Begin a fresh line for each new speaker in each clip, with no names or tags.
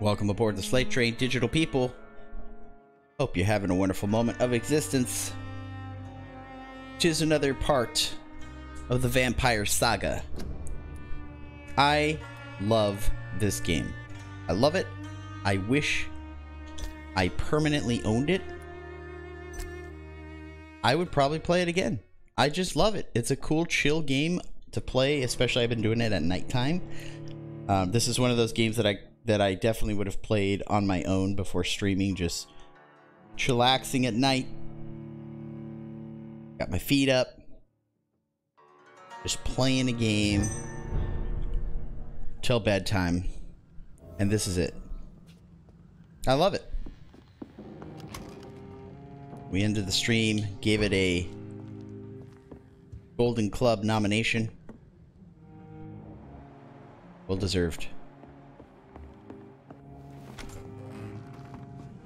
Welcome aboard the Slate Train, digital people. Hope you're having a wonderful moment of existence. Which is another part of the Vampyr Saga. I love this game. I love it. I wish I permanently owned it. I would probably play it again. I just love it. It's a cool, chill game to play, especially I've been doing it at nighttime. Um, this is one of those games that I that I definitely would have played on my own before streaming, just chillaxing at night. Got my feet up, just playing a game till bedtime, and this is it. I love it. We ended the stream, gave it a Golden Club nomination. Well deserved.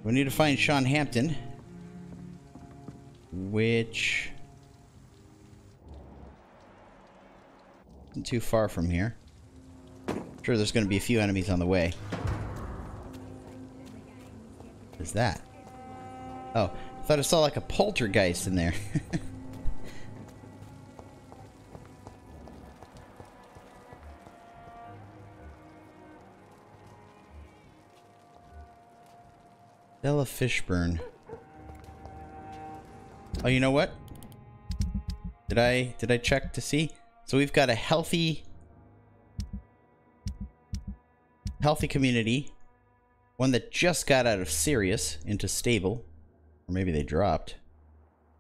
We need to find Sean Hampton. Which... Isn't too far from here. sure there's going to be a few enemies on the way. What is that? Oh, I thought I saw like a poltergeist in there. Bella Fishburne. Oh, you know what? Did I did I check to see? So we've got a healthy healthy community. One that just got out of serious into stable. Or maybe they dropped.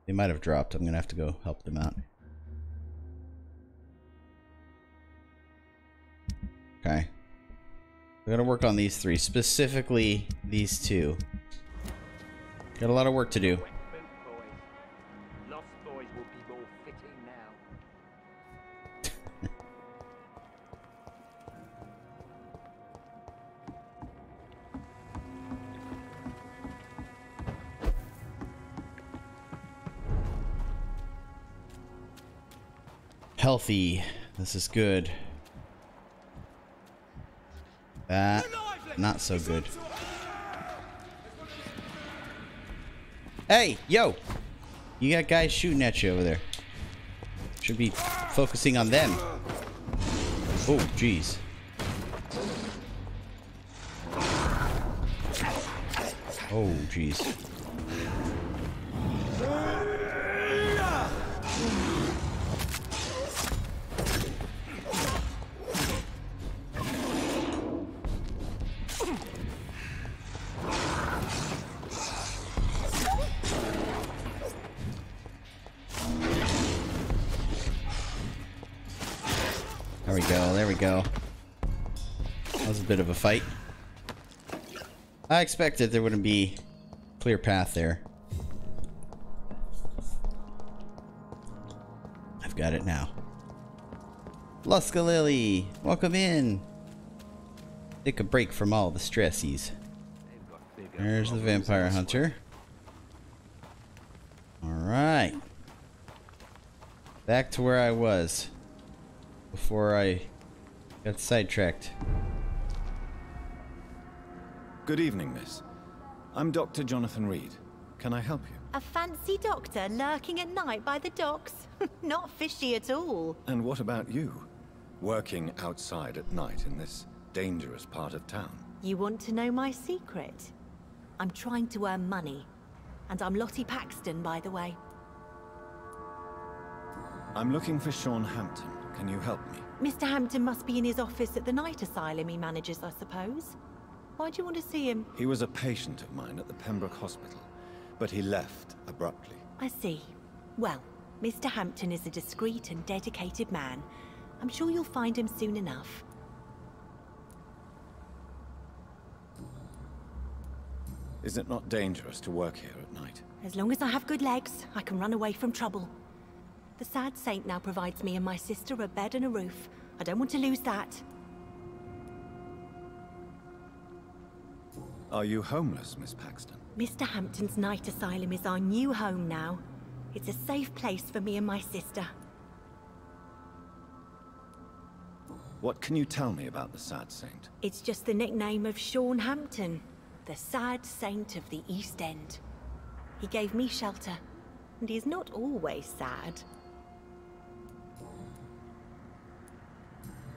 They might have dropped. I'm to have to go help them out. Okay. We're to work on these three. Specifically, these two. Got a lot of work to do. Healthy. This is good. That, not so good. Hey, yo! You got guys shooting at you over there. Should be focusing on them. Oh, jeez. Oh, jeez. Bit of a fight. I expected there wouldn't be clear path there. I've got it now. Luska welcome in. Take a break from all the stressies. There's the vampire hunter. Alright. Back to where I was before I got sidetracked.
Good evening, miss. I'm Dr. Jonathan Reed. Can I help you?
A fancy doctor lurking at night by the docks? Not fishy at all.
And what about you? Working outside at night in this dangerous part of town?
You want to know my secret? I'm trying to earn money. And I'm Lottie Paxton, by the way.
I'm looking for Sean Hampton. Can you help me?
Mr. Hampton must be in his office at the night asylum he manages, I suppose. Why do you want to see him?
He was a patient of mine at the Pembroke Hospital, but he left abruptly.
I see. Well, Mr. Hampton is a discreet and dedicated man. I'm sure you'll find him soon enough.
Is it not dangerous to work here at night?
As long as I have good legs, I can run away from trouble. The sad saint now provides me and my sister a bed and a roof. I don't want to lose that.
Are you homeless, Miss Paxton?
Mr. Hampton's night asylum is our new home now. It's a safe place for me and my sister.
What can you tell me about the Sad Saint?
It's just the nickname of Sean Hampton, the sad saint of the East End. He gave me shelter, and he's not always sad.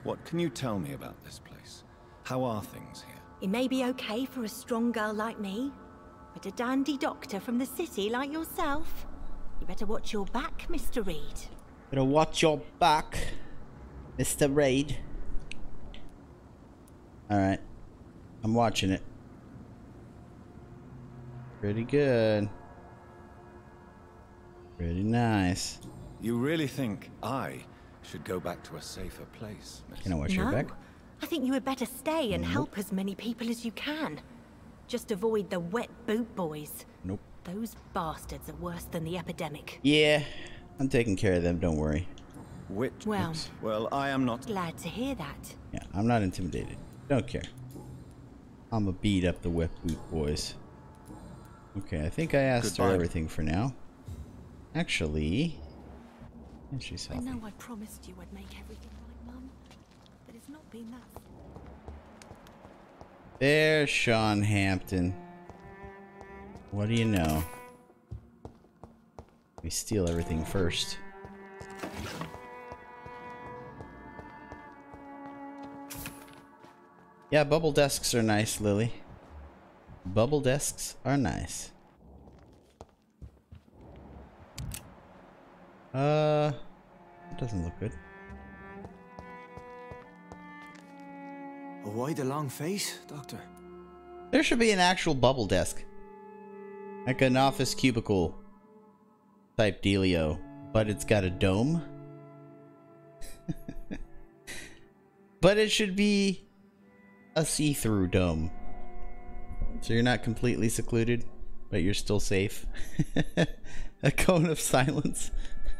What can you tell me about this place? How are things here?
It may be okay for a strong girl like me, but a dandy doctor from the city like yourself, you better watch your back, Mr. Reed.
Better watch your back, Mr. Reed. Alright. I'm watching it. Pretty good. Pretty nice.
You really think I should go back to a safer place, miss?
Can I watch your back?
I think you had better stay and help as many people as you can. Just avoid the wet boot boys.
Nope.
Those bastards are worse than the epidemic.
Yeah, I'm taking care of them, don't worry.
Which...
Well,
Well, I am not...
glad to hear that.
Yeah, I'm not intimidated. Don't care. I'ma beat up the wet boot boys. Okay, I think I asked her everything for now. Actually... And she's
I know I promised you I'd make everything right, Mum, that.
There's Sean Hampton. What do you know? We steal everything first. Yeah, bubble desks are nice, Lily. Bubble desks are nice. Uh, that doesn't look good.
Why the long face, Doctor?
There should be an actual bubble desk. Like an office cubicle type dealio, but it's got a dome. but it should be a see-through dome. So you're not completely secluded, but you're still safe. a cone of silence.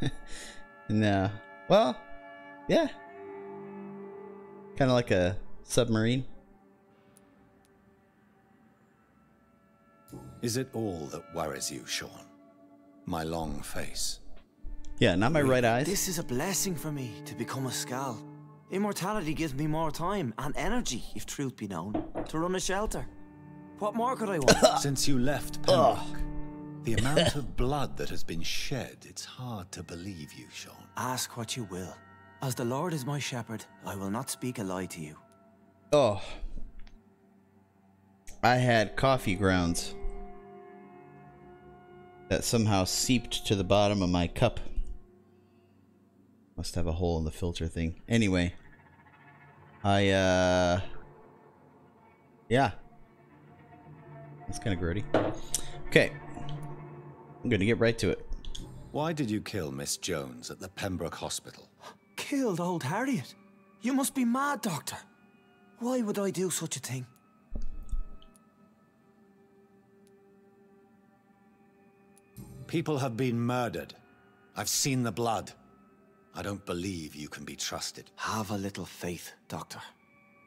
no. Well, yeah. Kind of like a submarine.
Is it all that worries you, Sean? My long face?
Yeah, not my right eyes.
This is a blessing for me to become a skal. Immortality gives me more time and energy, if truth be known, to run a shelter. What more could I want?
Since you left Pembroke, the amount of blood that has been shed, it's hard to believe you, Sean.
Ask what you will. As the Lord is my shepherd, I will not speak a lie to you.
Oh. I had coffee grounds that somehow seeped to the bottom of my cup. Must have a hole in the filter thing. Anyway. I, uh... Yeah. That's kind of grody. Okay. I'm gonna get right to it.
Why did you kill Miss Jones at the Pembroke Hospital?
Killed old Harriet? You must be mad, Doctor. Why would I do such a thing?
People have been murdered. I've seen the blood. I don't believe you can be trusted.
Have a little faith, Doctor.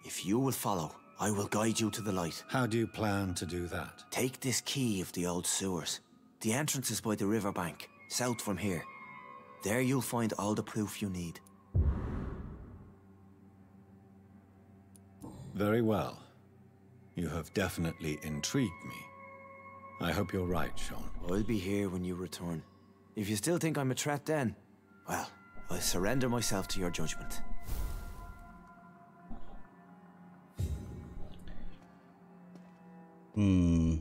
If you will follow, I will guide you to the light.
How do you plan to do that?
Take this key of the old sewers. The entrance is by the riverbank, south from here. There you'll find all the proof you need.
Very well. You have definitely intrigued me. I hope you're right, Sean.
I'll be here when you return. If you still think I'm a threat then, well, I surrender myself to your judgment.
Hmm.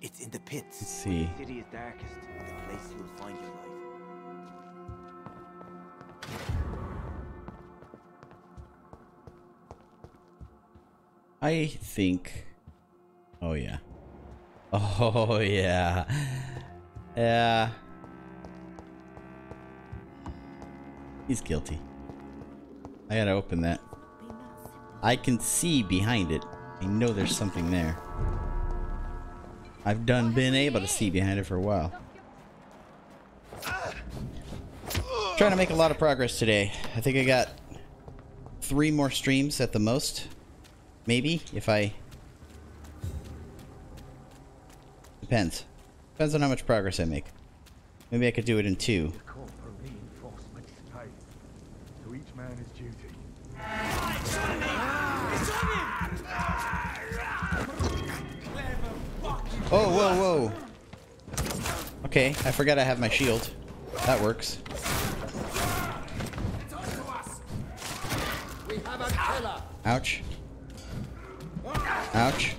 It's in the pits.
Let's see.
The city is darkest. The place you'll find your life.
I think. Oh yeah. Oh yeah. Yeah. He's guilty. I gotta open that. I can see behind it. I know there's something there. I've done been able to see behind it for a while. Trying to make a lot of progress today. I think I got three more streams at the most. Maybe, if I... Depends. Depends on how much progress I make. Maybe I could do it in two. Oh, whoa, whoa. Okay, I forgot I have my shield. That works. Ouch. Ouch.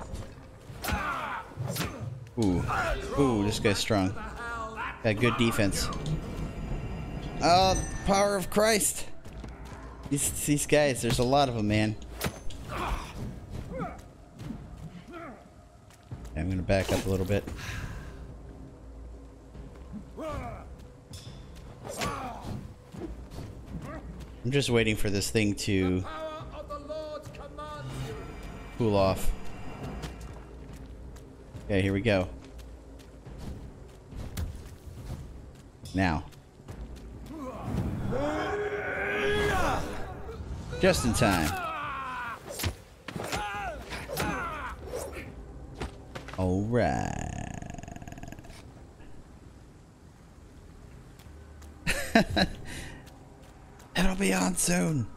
Ooh. Ooh, this guy's strong. Got good defense. Oh, power of Christ. These, these guys, there's a lot of them, man. I'm gonna back up a little bit. I'm just waiting for this thing to cool off. Okay, here we go. Now. Just in time. Alright. It'll be on soon.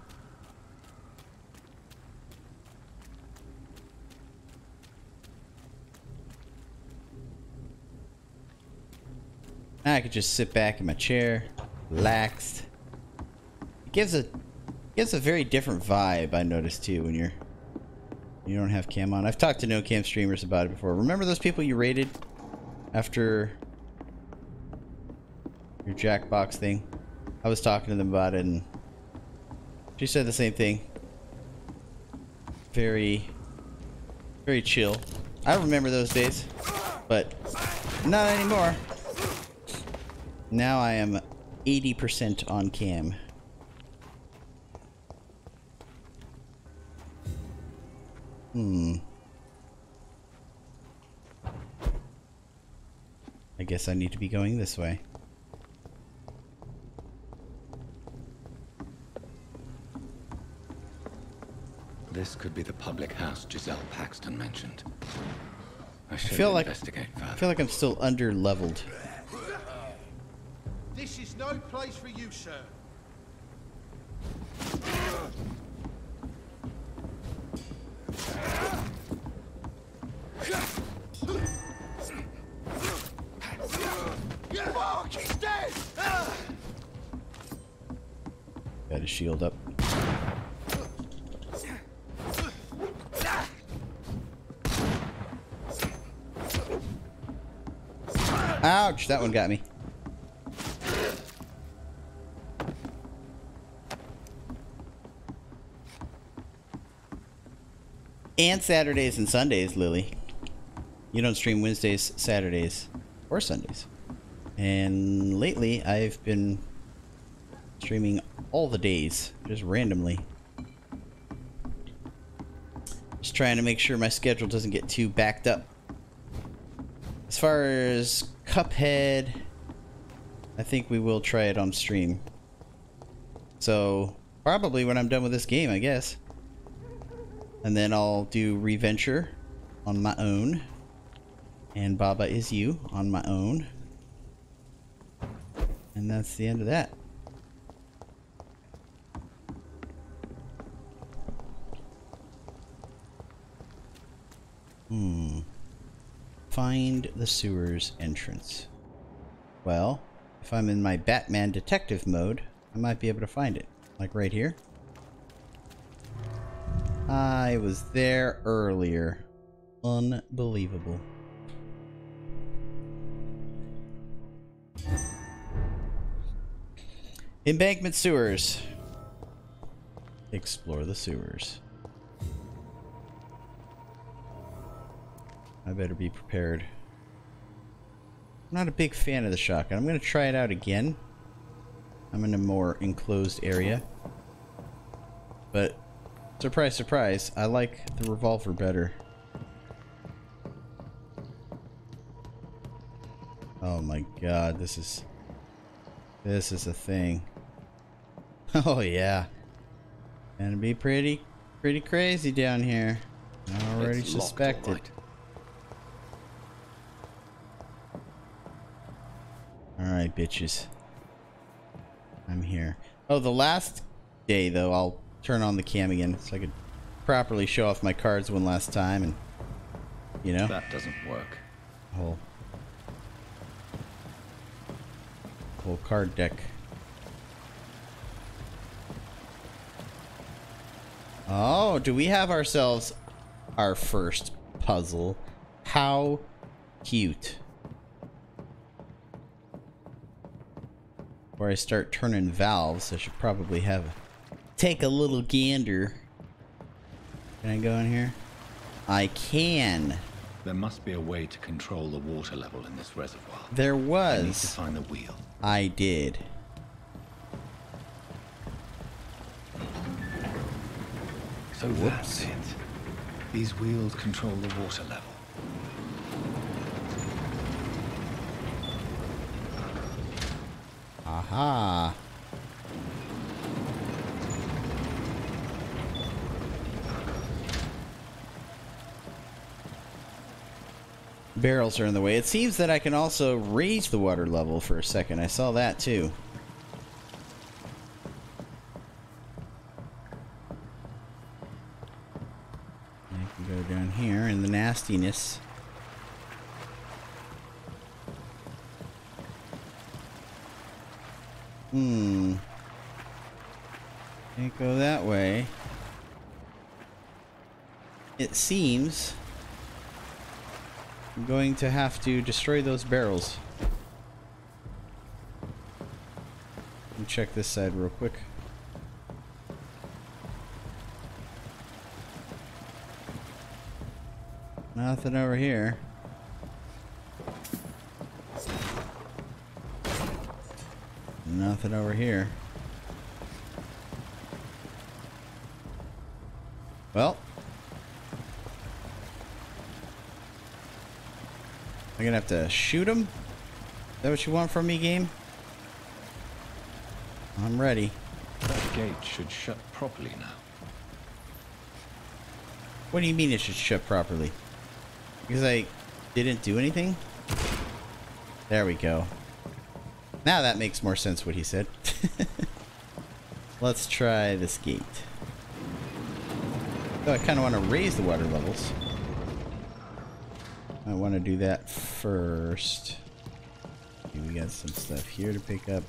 I could just sit back in my chair, relaxed. It gives a gives a very different vibe. I noticed too when you're you don't have cam on. I've talked to no cam streamers about it before. Remember those people you rated after your Jackbox thing? I was talking to them about it, and she said the same thing. Very, very chill. I remember those days, but not anymore. Now I am 80% on cam. Hmm. I guess I need to be going this way.
This could be the public house Giselle Paxton mentioned. I
I feel like I feel like I'm still under leveled.
No place for you, sir.
Got his shield up. Ouch, that one got me. And Saturdays and Sundays, Lily. You don't stream Wednesdays, Saturdays, or Sundays. And lately, I've been streaming all the days, just randomly. Just trying to make sure my schedule doesn't get too backed up. As far as Cuphead, I think we will try it on stream. So, probably when I'm done with this game, I guess. And then I'll do Reventure on my own. And Baba is You on my own. And that's the end of that. Hmm. Find the sewers entrance. Well, if I'm in my Batman detective mode, I might be able to find it. Like right here. I was there earlier. Unbelievable. Embankment sewers. Explore the sewers. I better be prepared. I'm not a big fan of the shotgun. I'm going to try it out again. I'm in a more enclosed area. But, surprise, surprise, I like the revolver better. Oh my god, this is... This is a thing. Oh yeah. Gonna be pretty, pretty crazy down here. I already
It's locked,
suspect
all right.
Alright, bitches. I'm here. Oh, the last day, though, I'll turn on the cam again so I could properly show off my cards one last time and, you know?
That doesn't work.
Whole whole card deck. Oh, do we have ourselves our first puzzle? How cute. Before I start turning valves, I should probably have take a little gander. Can I go in here? I can.
There must be a way to control the water level in this reservoir.
There was.
I need to find the wheel.
I did.
So that's it. These wheels control the water level.
Aha. Barrels are in the way. It seems that I can also raise the water level for a second. I saw that too. I can go down here in the nastiness. Hmm. Can't go that way. It seems I'm going to have to destroy those barrels. Let me check this side real quick. Nothing over here. Nothing over here. Well. I'm gonna have to shoot him? Is that what you want from me, game? I'm ready.
That gate should shut properly now.
What do you mean it should shut properly? Because I didn't do anything? There we go. Now that makes more sense what he said. Let's try this gate. Though I kind of want to raise the water levels. I want to do that first. We got some stuff here to pick up.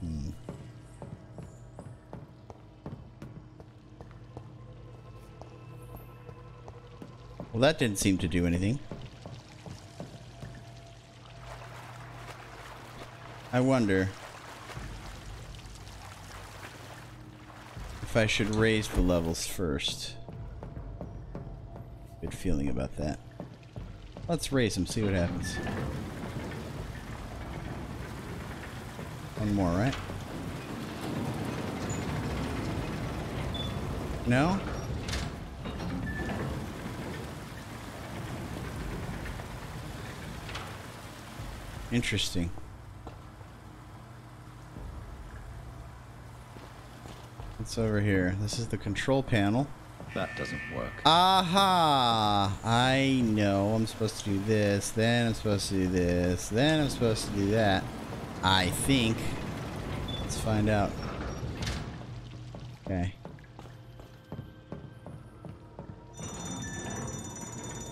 Hmm. Well, that didn't seem to do anything. I wonder I should raise the levels first. Good feeling about that. Let's raise them, see what happens. One more, right? No? Interesting. What's over here? This is the control panel.
That doesn't work.
Aha! I know. I'm supposed to do this, then I'm supposed to do this, then I'm supposed to do that. I think. Let's find out. Okay.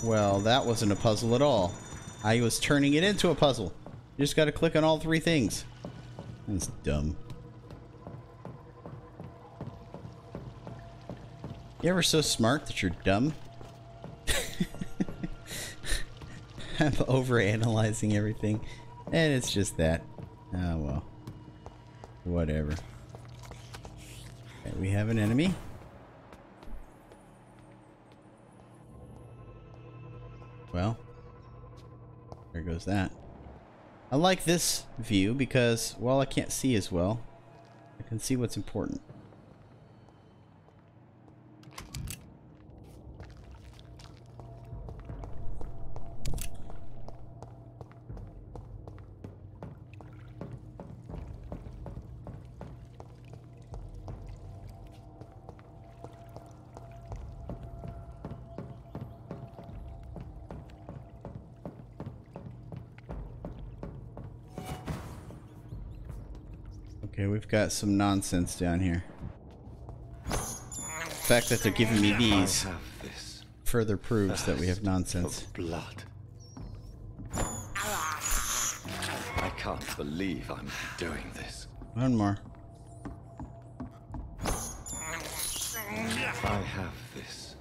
Well, that wasn't a puzzle at all. I was turning it into a puzzle. You just gotta click on all three things. That's dumb. You ever so smart that you're dumb? I'm overanalyzing everything. And it's just that. Oh well. Whatever. Okay, we have an enemy. Well. There goes that. I like this view because, while I can't see as well. I can see what's important. Got some nonsense down here. The fact that they're giving me these
I have this
further proves that we have nonsense.
blood. I can't believe I'm doing this.
One more.
I have this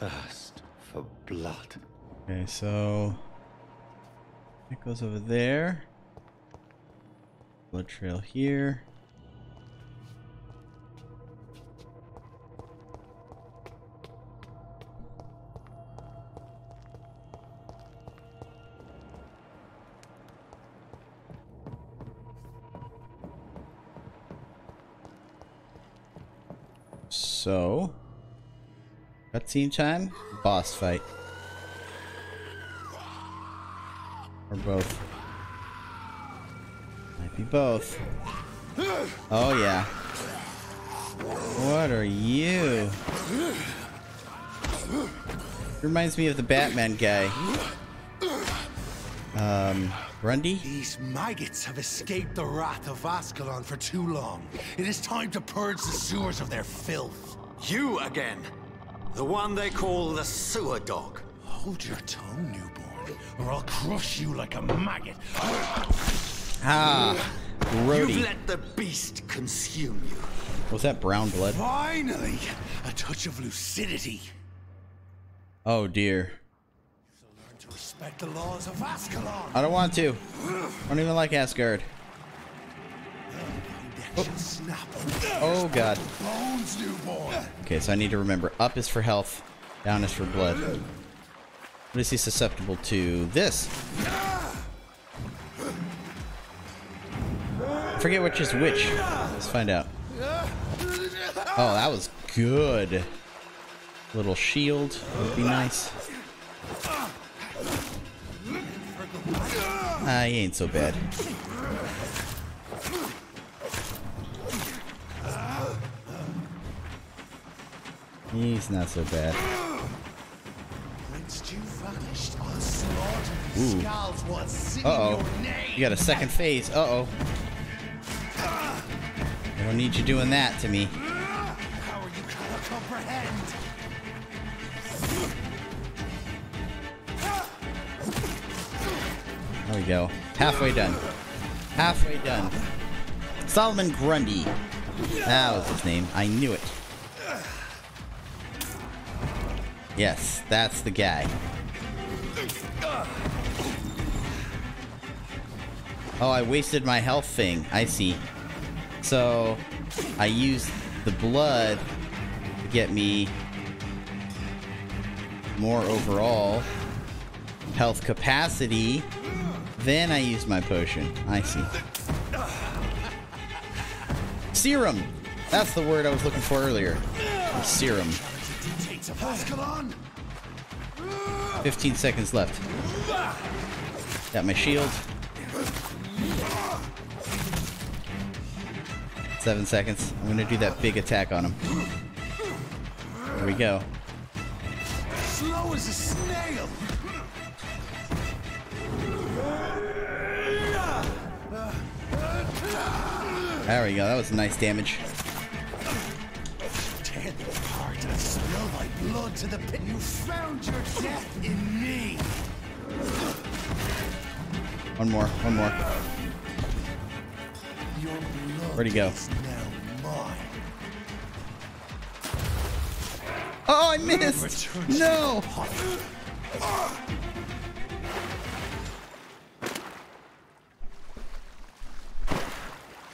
thirst for blood.
Okay, so it goes over there. Blood trail here. Cutscene time, boss fight. Or both. Might be both. Oh yeah. What are you? Reminds me of the Batman guy. Um, Grundy?
These maggots have escaped the wrath of Ascalon for too long. It is time to purge the sewers of their filth.
You again! The one they call the sewer dog.
Hold your tongue, newborn, or I'll crush you like a maggot.
Ah,
You've let the beast consume you.
Was that brown blood?
Finally, a touch of lucidity.
Oh dear.
Learn to respect the laws of Ascalon.
I don't want to. I don't even like Asgard. Oh god. Okay, so I need to remember up is for health, down is for blood. What is he susceptible to? This. I forget which is which. Let's find out. Oh, that was good. Little shield would be nice. Ah, he ain't so bad. He's not so bad.
Whence you
got a second phase. Uh oh. I don't need you doing that to me.
Power you cannot comprehend.
There we go. Halfway done. Halfway done. Solomon Grundy. That was his name. I knew it. Yes, that's the guy. Oh, I wasted my health thing. I see. So, I used the blood to get me more overall health capacity. Then I used my potion. I see. Serum! That's the word I was looking for earlier. Serum.
Of Ascalon.
15 seconds left. Got my shield. Seven seconds. I'm gonna do that big attack on him. There we go.
Slow as a snail.
There we go. That was nice damage.
Thy to the pit. You found your death in me.
One more. One more. Where'd he go?
is now mine.
Oh, I missed! No!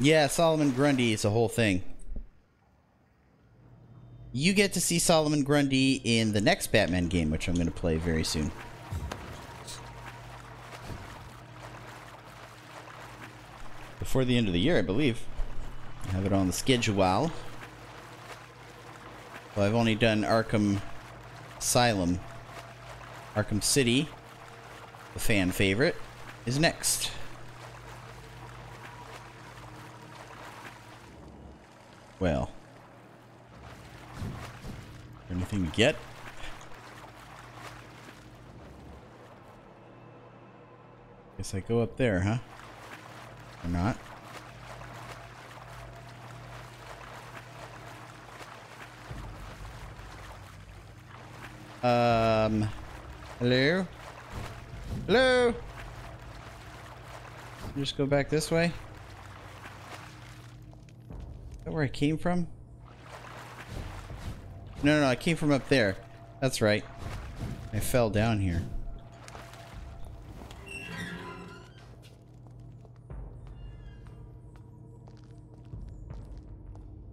Yeah, Solomon Grundy is a whole thing. You get to see Solomon Grundy in the next Batman game, which I'm going to play very soon. Before the end of the year, I believe. I have it on the schedule. Well, I've only done Arkham Asylum. Arkham City, the fan favorite, is next. Well, anything to get? Guess I go up there, huh? Or not? Um, hello? Hello? Just go back this way? Is that where I came from? No, no, no, I came from up there. That's right. I fell down here.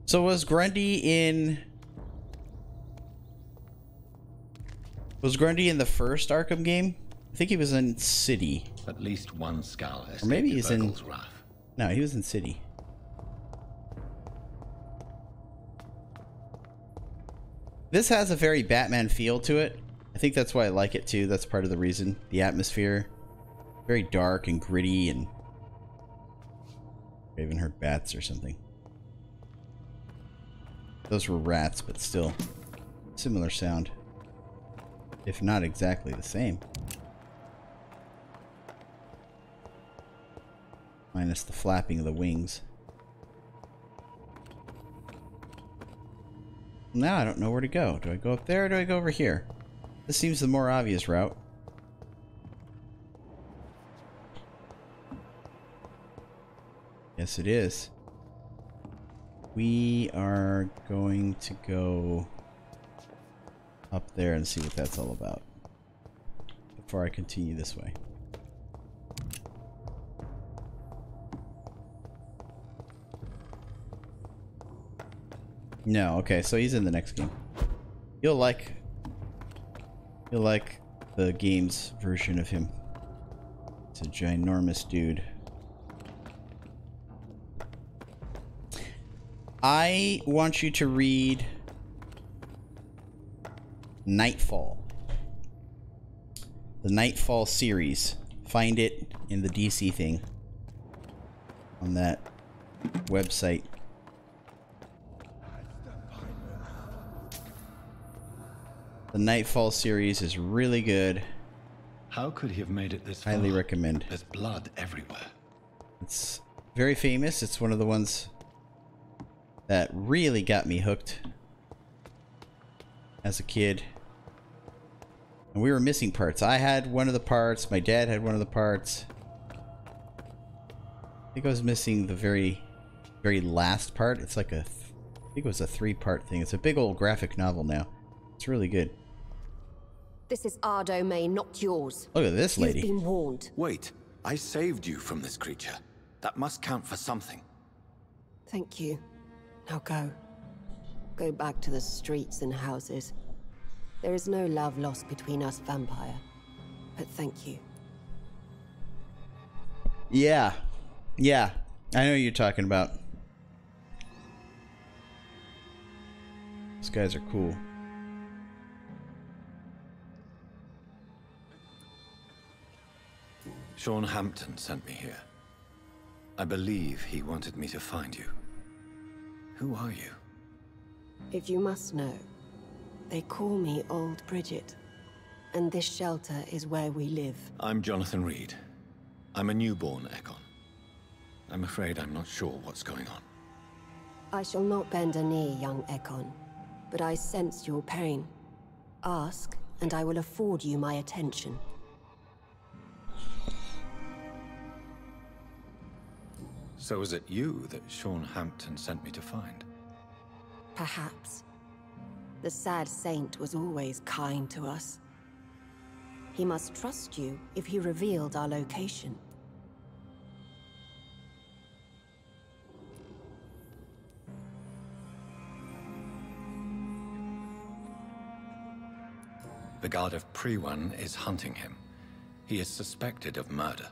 So was Grundy in... Was Grundy in the first Arkham game? I think he was in City.
At least one skull has
Or maybe he's in-
wrath.
No, he was in City. This has a very Batman feel to it. I think that's why I like it too. That's part of the reason. The atmosphere. Very dark and gritty and... I even heard bats or something. Those were rats, but still. Similar sound. If not exactly the same. Minus the flapping of the wings. Now I don't know where to go. Do I go up there or do I go over here? This seems the more obvious route. Yes, it is. We are going to go up there and see what that's all about. Before I continue this way. No, okay, so he's in the next game. You'll like you'll like the game's version of him. It's a ginormous dude. I want you to read Nightfall. The Nightfall series. Find it in the DC thing on that website. The Nightfall series is really good.
How could he have made it this far?
Highly recommend.
There's blood everywhere.
It's very famous. It's one of the ones that really got me hooked as a kid. And we were missing parts. I had one of the parts. My dad had one of the parts. I think I was missing the very, very last part. It's like a, I think it was a three-part thing. It's a big old graphic novel now. It's really good.
This is our domain, not yours.
Look at this lady.
You've been warned.
Wait, I saved you from this creature. That must count for something.
Thank you. Now go. Go back to the streets and houses. There is no love lost between us, vampire. But thank you.
Yeah. Yeah. I know what you're talking about. These guys are cool.
Sean Hampton sent me here. I believe he wanted me to find you. Who are you?
If you must know, they call me Old Bridget. And this shelter is where we live.
I'm Jonathan Reed. I'm a newborn Ekon. I'm afraid I'm not sure what's going on.
I shall not bend a knee, young Ekon. But I sense your pain. Ask, and I will afford you my attention.
So is it you that Sean Hampton sent me to find?
Perhaps. The sad saint was always kind to us. He must trust you if he revealed our location.
The Guard of Priwen is hunting him. He is suspected of murder.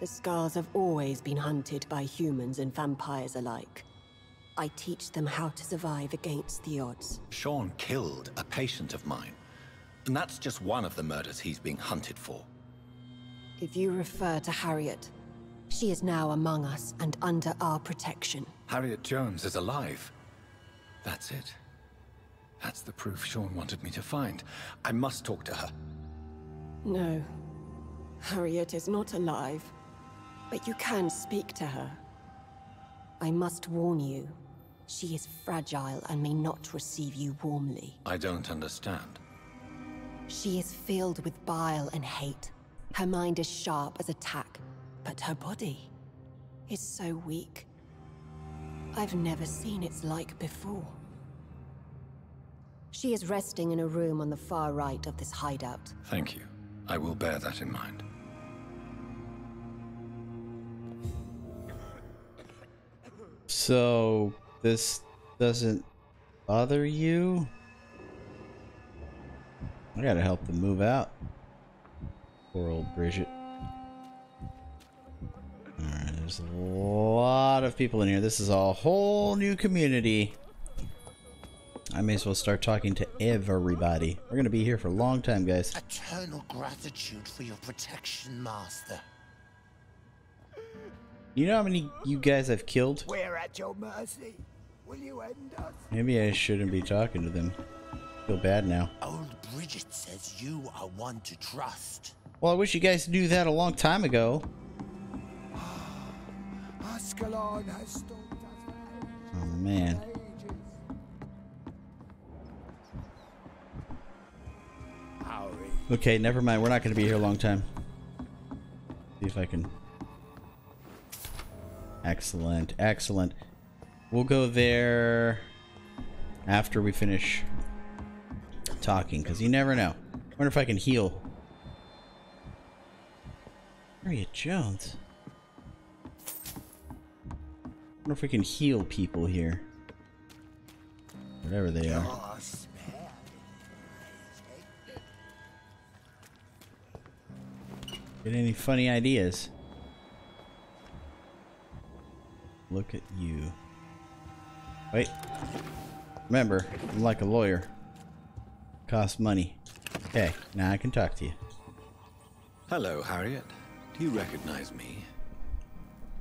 The skals have always been hunted by humans and vampires alike. I teach them how to survive against the odds.
Sean killed a patient of mine. And that's just one of the murders he's being hunted for.
If you refer to Harriet, she is now among us and under our protection.
Harriet Jones is alive. That's it. That's the proof Sean wanted me to find. I must talk to her.
No. Harriet is not alive. But you can speak to her. I must warn you. She is fragile and may not receive you warmly.
I don't understand.
She is filled with bile and hate. Her mind is sharp as a tack, but her body is so weak. I've never seen its like before. She is resting in a room on the far right of this hideout.
Thank you. I will bear that in mind.
So, this doesn't bother you? I gotta help them move out. Poor old Bridget. Alright, there's a lot of people in here. This is a whole new community. I may as well start talking to everybody. We're gonna be here for a long time, guys.
Eternal gratitude for your protection, Master.
You know how many you guys I've killed?
We're at your mercy. Will you end us?
Maybe I shouldn't be talking to them. feel bad now.
Old Bridget says you are one to trust.
Well, I wish you guys knew that a long time ago.
Ascalon has
Oh man.
for ages. Howry.
Okay, never mind. We're not going to be here a long time. See if I can. Excellent, excellent. We'll go there after we finish talking, because you never know. wonder if I can heal. Harriet Jones. wonder if we can heal people here. Whatever they are. Get any funny ideas? Look at you. Wait. Remember, I'm like a lawyer. Costs money. Okay, now I can talk to you.
Hello, Harriet. Do you recognize me?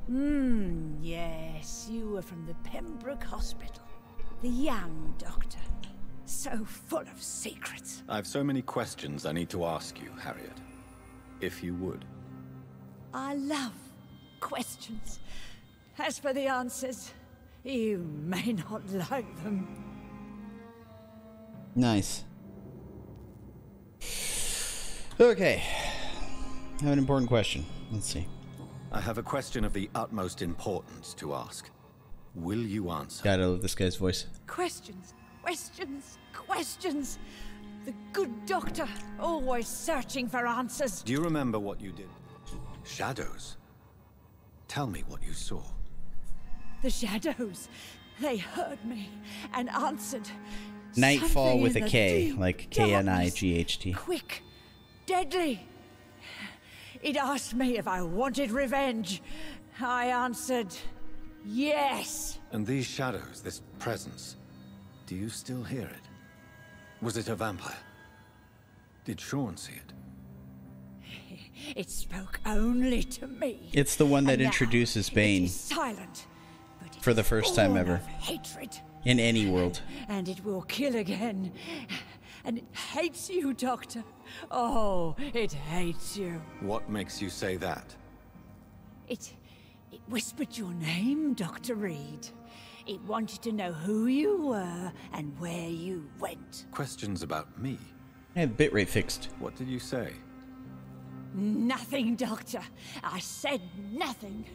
Hmm, yes, you were from the Pembroke Hospital. The young doctor. So full of secrets.
I've so many questions I need to ask you, Harriet. If you would.
I love questions. As for the answers, you may not like them.
Nice. Okay. I have an important question. Let's see.
I have a question of the utmost importance to ask. Will you answer?
Gotta love this guy's voice.
Questions, questions, questions. The good doctor, always searching for answers.
Do you remember what you did? Shadows. Tell me what you saw.
The shadows, they heard me and answered.
Nightfall with
in
a
the
K,
deep
like K N I G H T.
Quick, deadly. It asked me if I wanted revenge. I answered, yes.
And these shadows, this presence, do you still hear it? Was it a vampire? Did Sean see it?
It spoke only to me.
It's the one that
And now
introduces
it
Bane
is silent, but it
for the first time ever.
hatred.
in any world.
And it will kill again. And it hates you, Doctor. Oh, it hates you.
What makes you say that?
It. it whispered your name, Dr. Reed. It wanted to know who you were and where you went.
Questions about me?
I have bitrate fixed.
What did you say?
Nothing, Doctor. I said nothing.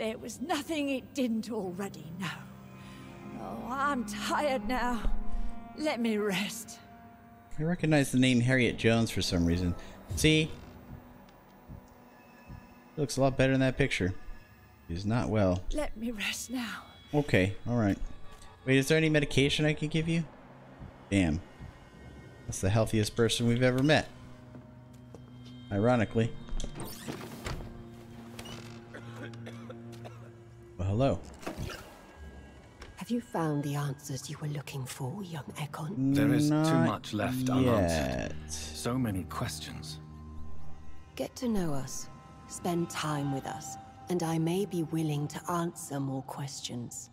There was nothing it didn't already know. Oh, I'm tired now. Let me rest.
I recognize the name Harriet Jones for some reason. See? Looks a lot better in that picture. She's not well.
Let me rest now.
Okay, alright. Wait, is there any medication I can give you? Damn. That's the healthiest person we've ever met. Ironically. Hello.
Have you found the answers you were looking for, young Ekon?
There is too much left unanswered. So many questions.
Get to know us, spend time with us, and I may be willing to answer more questions.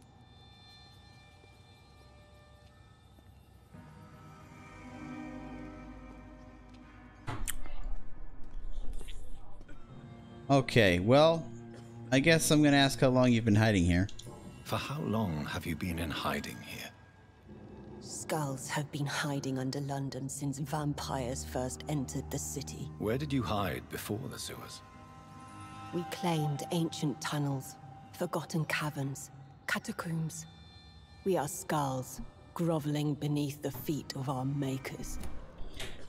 Okay, well, I guess I'm gonna ask how long you've been hiding here.
For how long have you been in hiding here?
Skals have been hiding under London since vampires first entered the city.
Where did you hide before the sewers?
We claimed ancient tunnels, forgotten caverns, catacombs. We are skals, groveling beneath the feet of our makers.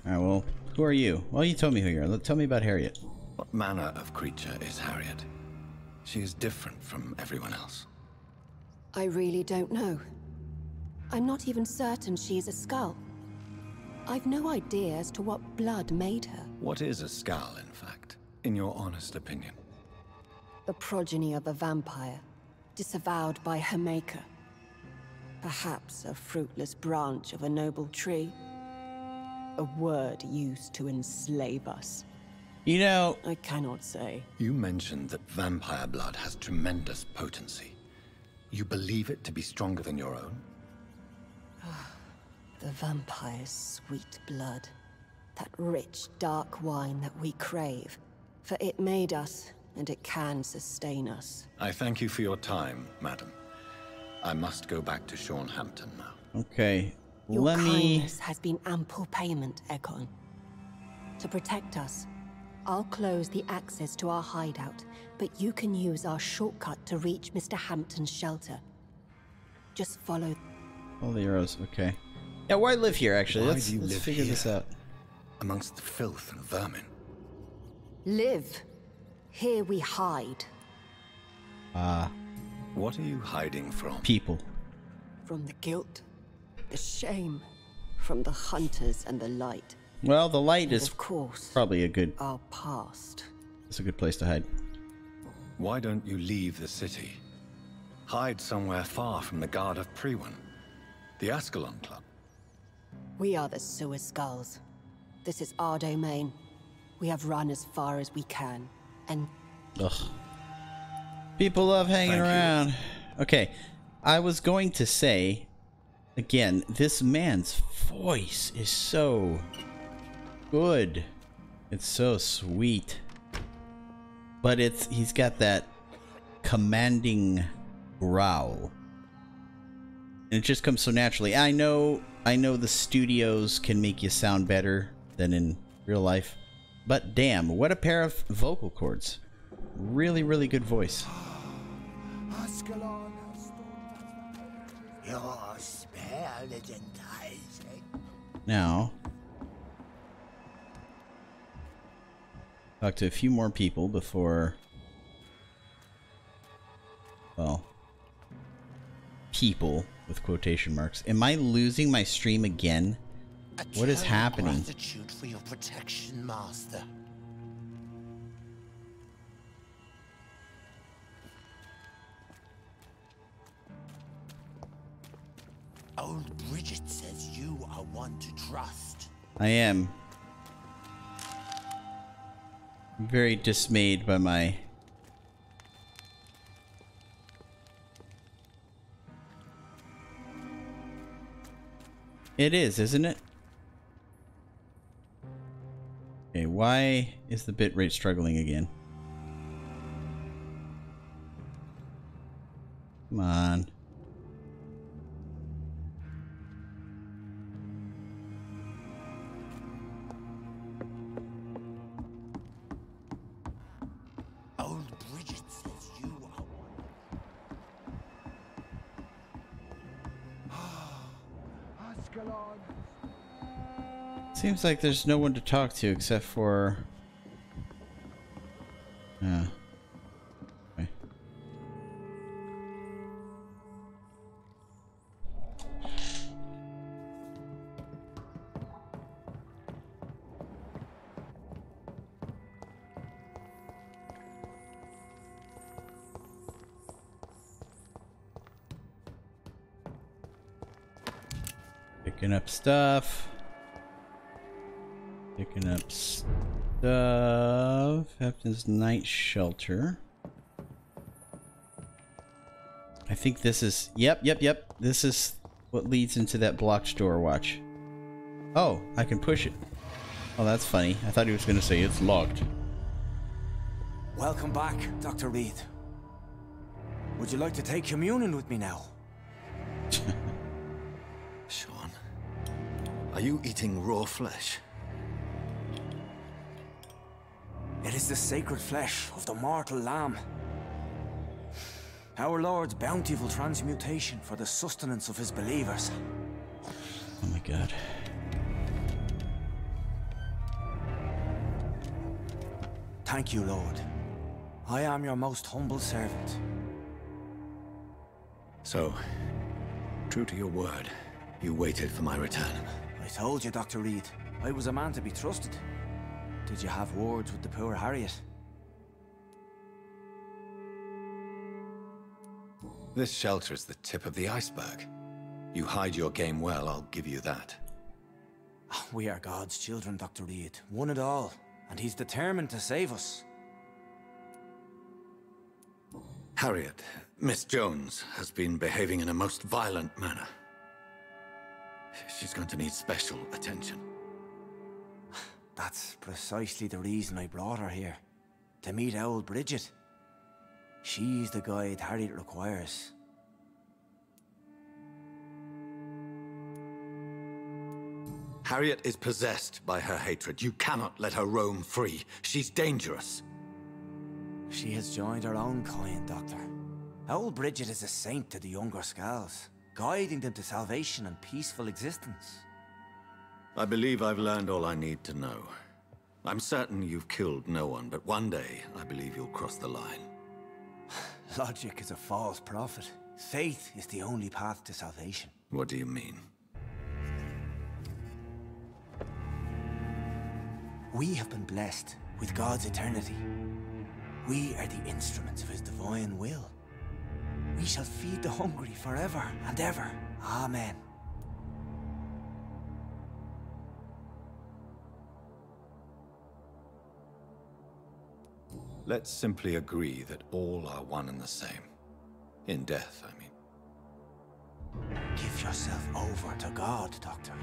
Alright, well, who are you? Well, you told me who you are. Tell me about Harriet.
What manner of creature is Harriet? She is different from everyone else.
I really don't know. I'm not even certain she is a skal. I've no idea as to what blood made her.
What is a skal, in fact, in your honest opinion?
The progeny of a vampire, disavowed by her maker. Perhaps a fruitless branch of a noble tree. A word used to enslave us.
You know,
I cannot say.
You mentioned that vampire blood has tremendous potency. You believe it to be stronger than your own?
The vampire's sweet blood. That rich, dark wine that we crave. For it made us, and it can sustain us.
I thank you for your time, madam. I must go back to Sean Hampton now.
okay.
Your
Let me.
kindness has been ample payment, Ekon. To protect us, I'll close the access to our hideout, but you can use our shortcut to reach Mr. Hampton's shelter. Just follow.
All the arrows. Okay. Yeah, why live here? Actually,
Why
let's
do you
let's
live
figure
here?
this out.
Amongst the filth and vermin.
Live. Here we hide. Ah.
What are you hiding from?
People.
From the guilt, the shame, from the hunters and the light.
Well, the light
And
is
of course,
probably a good.
our past.
It's a good place to hide.
Why don't you leave the city? Hide somewhere far from the guard of Priwen. The Ascalon Club.
We are the sewer skals. This is our domain. We have run as far as we can, and
Ugh. People love hanging
Thank you.
around. Okay, I was going to say, again, this man's voice is so good. It's so sweet. But it's he's got that commanding growl. And it just comes so naturally. I know I know the studios can make you sound better than in real life. But damn, what a pair of vocal cords. Really, really good voice. Now, talk to a few more people before. Well, people with quotation marks. Am I losing my stream again? What is happening?
Gratitude for your protection, Master. Old Bridget says you are one to trust.
I am very dismayed by my. It is, isn't it? Okay, why is the bitrate struggling again? Come on. Seems like there's no one to talk to except for. Up stuff. Picking up stuff. Captain's night shelter. I think this is. Yep, yep, yep. This is what leads into that blocked door. Watch. Oh, I can push it. Oh, that's funny. I thought he was going to say it's locked.
Welcome back, Dr. Reed. Would you like to take communion with me now?
Are you eating raw flesh?
It is the sacred flesh of the mortal lamb. Our Lord's bountiful transmutation for the sustenance of his believers.
Oh my god.
Thank you, Lord. I am your most humble servant.
So, true to your word, you waited for my return.
I told you, Dr. Reed, I was a man to be trusted. Did you have words with the poor Harriet?
This shelter is the tip of the iceberg. You hide your game well, I'll give you that.
We are God's children, Dr. Reed. One and all. And he's determined to save us.
Harriet, Miss Jones, has been behaving in a most violent manner. She's going to need special attention.
That's precisely the reason I brought her here. To meet old Bridget. She's the guide Harriet requires.
Harriet is possessed by her hatred. You cannot let her roam free. She's dangerous.
She has joined her own kind, Doctor. Old Bridget is a saint to the younger Skals, guiding them to salvation and peaceful existence.
I believe I've learned all I need to know. I'm certain you've killed no one, but one day I believe you'll cross the line.
Logic is a false prophet. Faith is the only path to salvation.
What do you mean?
We have been blessed with God's eternity. We are the instruments of his divine will. We shall feed the hungry forever and ever. Amen.
Let's simply agree that all are one and the same. In death, I mean.
Give yourself over to God, Doctor.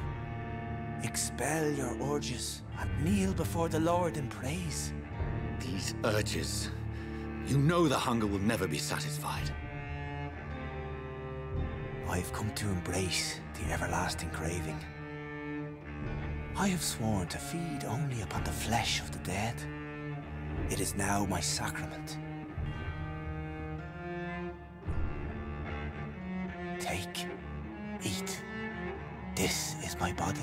Expel your urges and kneel before the Lord in praise.
These urges. You know the hunger will never be satisfied.
I've come to embrace the everlasting craving. I have sworn to feed only upon the flesh of the dead. It is now my sacrament. Take, eat. This is my body.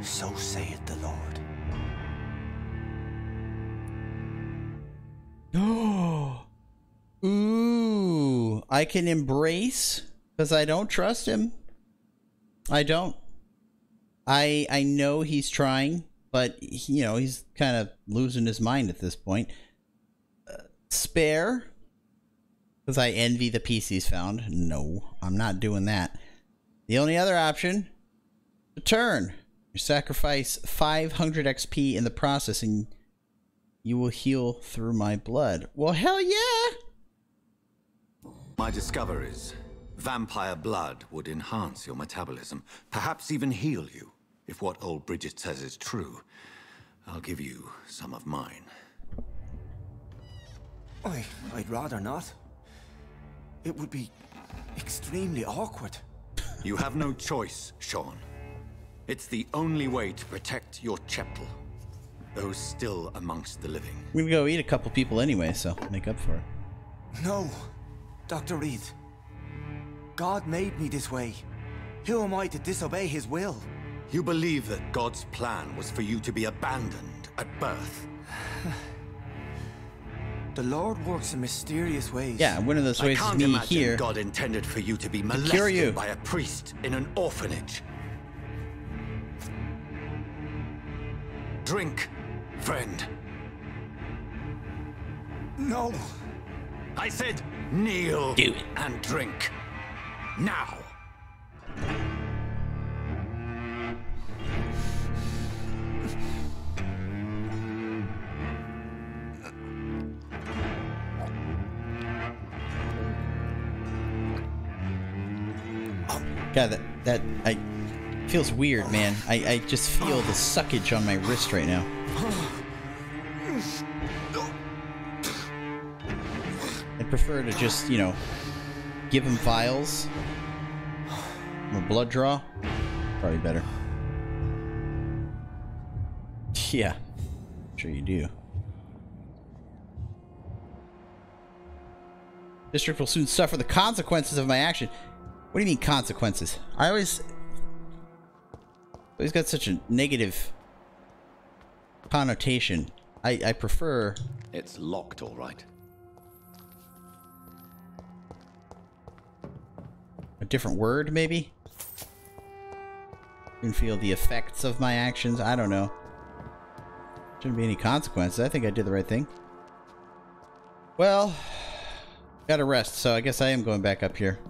So saith the Lord. No.
Ooh, I can embrace because I don't trust him. I don't. I I know he's trying, but you know he's kind of losing his mind at this point. Uh, spare because I envy the piece he's found. No, I'm not doing that. The only other option, a turn. You sacrifice 500 XP in the process, and you will heal through my blood. Well, hell yeah!
My discoveries. Vampire blood would enhance your metabolism, perhaps even heal you. If what old Bridget says is true, I'll give you some of mine.
I, I'd rather not. It would be extremely awkward.
You have no choice, Sean. It's the only way to protect your cheptel. Those still amongst the living.
We're gonna go eat a couple people anyway, so make up for it.
No, Dr. Reed. God made me this way. Who am I to disobey his will?
You believe that God's plan was for you to be abandoned at birth.
The Lord works in mysterious ways.
Yeah, one of those
I
ways is
can't
me
imagine
here.
God intended for you to be
cure
molested
you.
by a priest in an orphanage. Drink, friend.
No.
I said kneel
Do it.
and drink. Now.
God, that that I feels weird, man. I I just feel the suckage on my wrist right now. I prefer to just, you know, give him vials. Or blood draw. Probably better. Yeah, sure you do. District will soon suffer the consequences of my action. What do you mean consequences? I always always got such a negative connotation. I, I prefer
It's locked, all right.
A different word, maybe? Can feel the effects of my actions. I don't know. Shouldn't be any consequences. I think I did the right thing. Well, gotta rest, so I guess I am going back up here.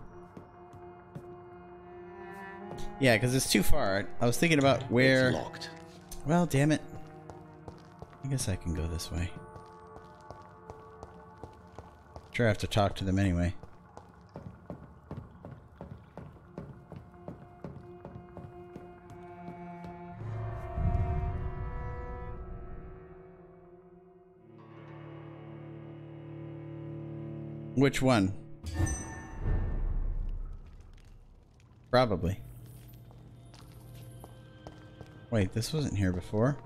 Yeah, because it's too far. I was thinking about where...
It's locked.
Well, damn it. I guess I can go this way. Sure, I have to talk to them anyway. Which one? Probably. Wait, this wasn't here before.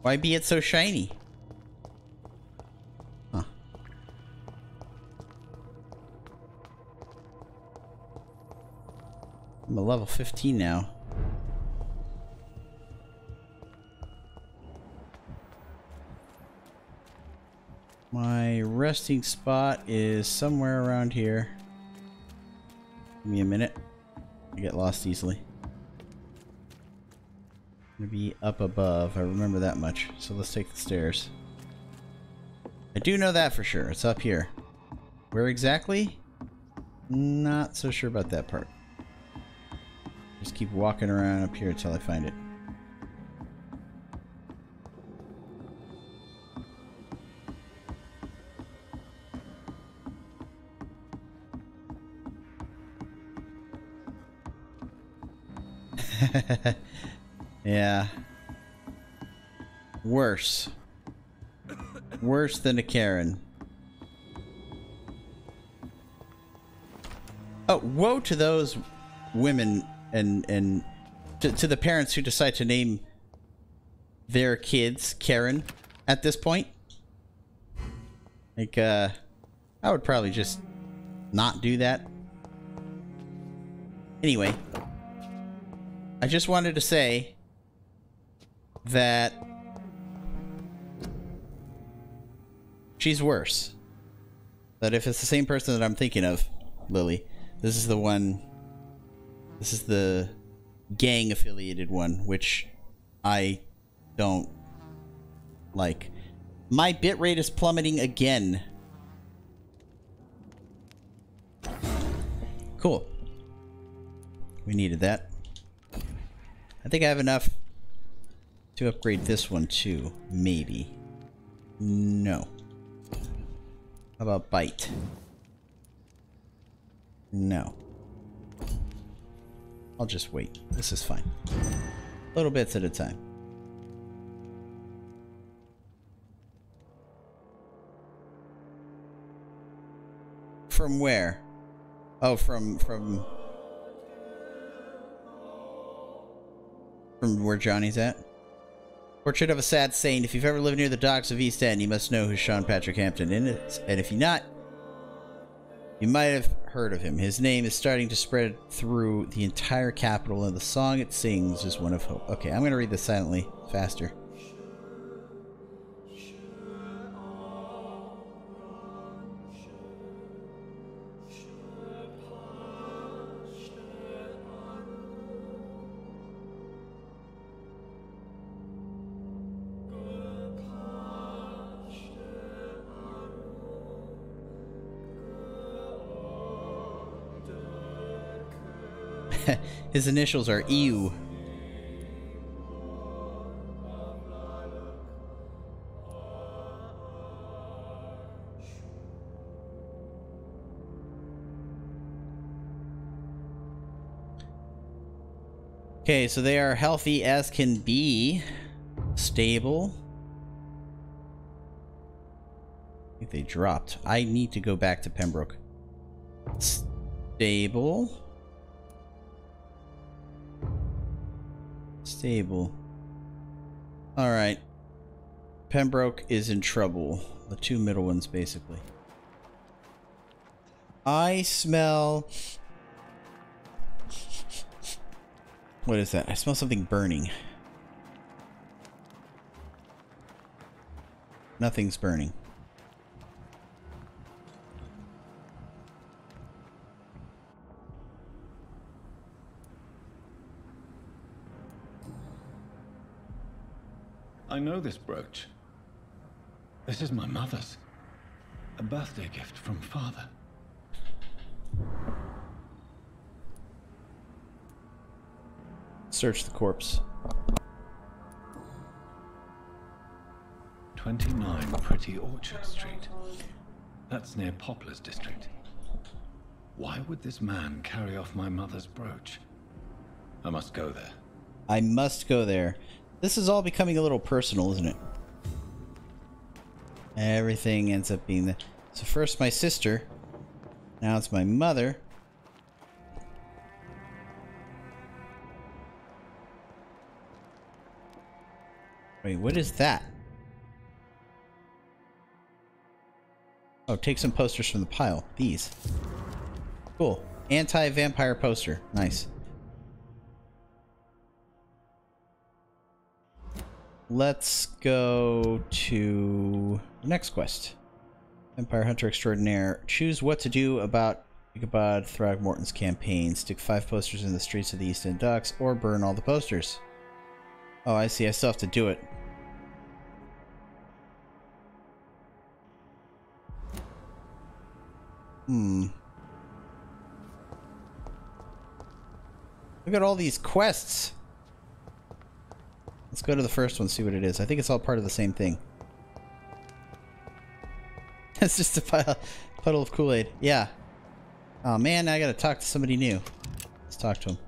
Why be it so shiny? Huh. I'm a level 15 now. Resting spot is somewhere around here. Give me a minute. I get lost easily. Gonna be up above. I remember that much. So let's take the stairs. I do know that for sure. It's up here. Where exactly? Not so sure about that part. Just keep walking around up here until I find it. Worse than a Karen. Oh, woe to those women and and to, to the parents who decide to name their kids Karen at this point. Like, uh, I would probably just not do that. Anyway, I just wanted to say that she's worse. That if it's the same person that I'm thinking of, Lily, this is the one. This is the gang affiliated one, which I don't like. My bitrate is plummeting again. Cool. We needed that. I think I have enough to upgrade this one too. Maybe. No. How about bite? No. I'll just wait. This is fine. Little bits at a time. From where? Oh, from from from where Johnny's at. Portrait of a Sad Saint. If you've ever lived near the docks of East End, you must know who Sean Patrick Hampton is. And if you're not, you might have heard of him. His name is starting to spread through the entire capital, and the song it sings is one of hope. Okay, I'm going to read this silently, faster. His initials are EU. Okay, so they are healthy as can be. Stable. I think they dropped. I need to go back to Pembroke. Stable. Stable. Alright. Pembroke is in trouble. The two middle ones, basically. I smell... What is that? I smell something burning. Nothing's burning.
I know this brooch. This is my mother's. A birthday gift from father.
Search the corpse.
29 Pretty Orchard Street. That's near Poplar's district. Why would this man carry off my mother's brooch? I must go there.
I must go there. This is all becoming a little personal, isn't it? Everything ends up being the. So first my sister. Now it's my mother. Wait, what is that? Oh, take some posters from the pile. These. Cool. Anti-vampire poster. Nice. Let's go to the next quest. Empire Hunter Extraordinaire. Choose what to do about Ichabod Throgmorton's campaign. Stick five posters in the streets of the East End Docks, or burn all the posters. Oh, I see. I still have to do it. Hmm. Look at all these quests. Let's go to the first one, see what it is. I think it's all part of the same thing. It's just a pile, puddle of Kool-Aid. Yeah. Oh man, I gotta talk to somebody new. Let's talk to him.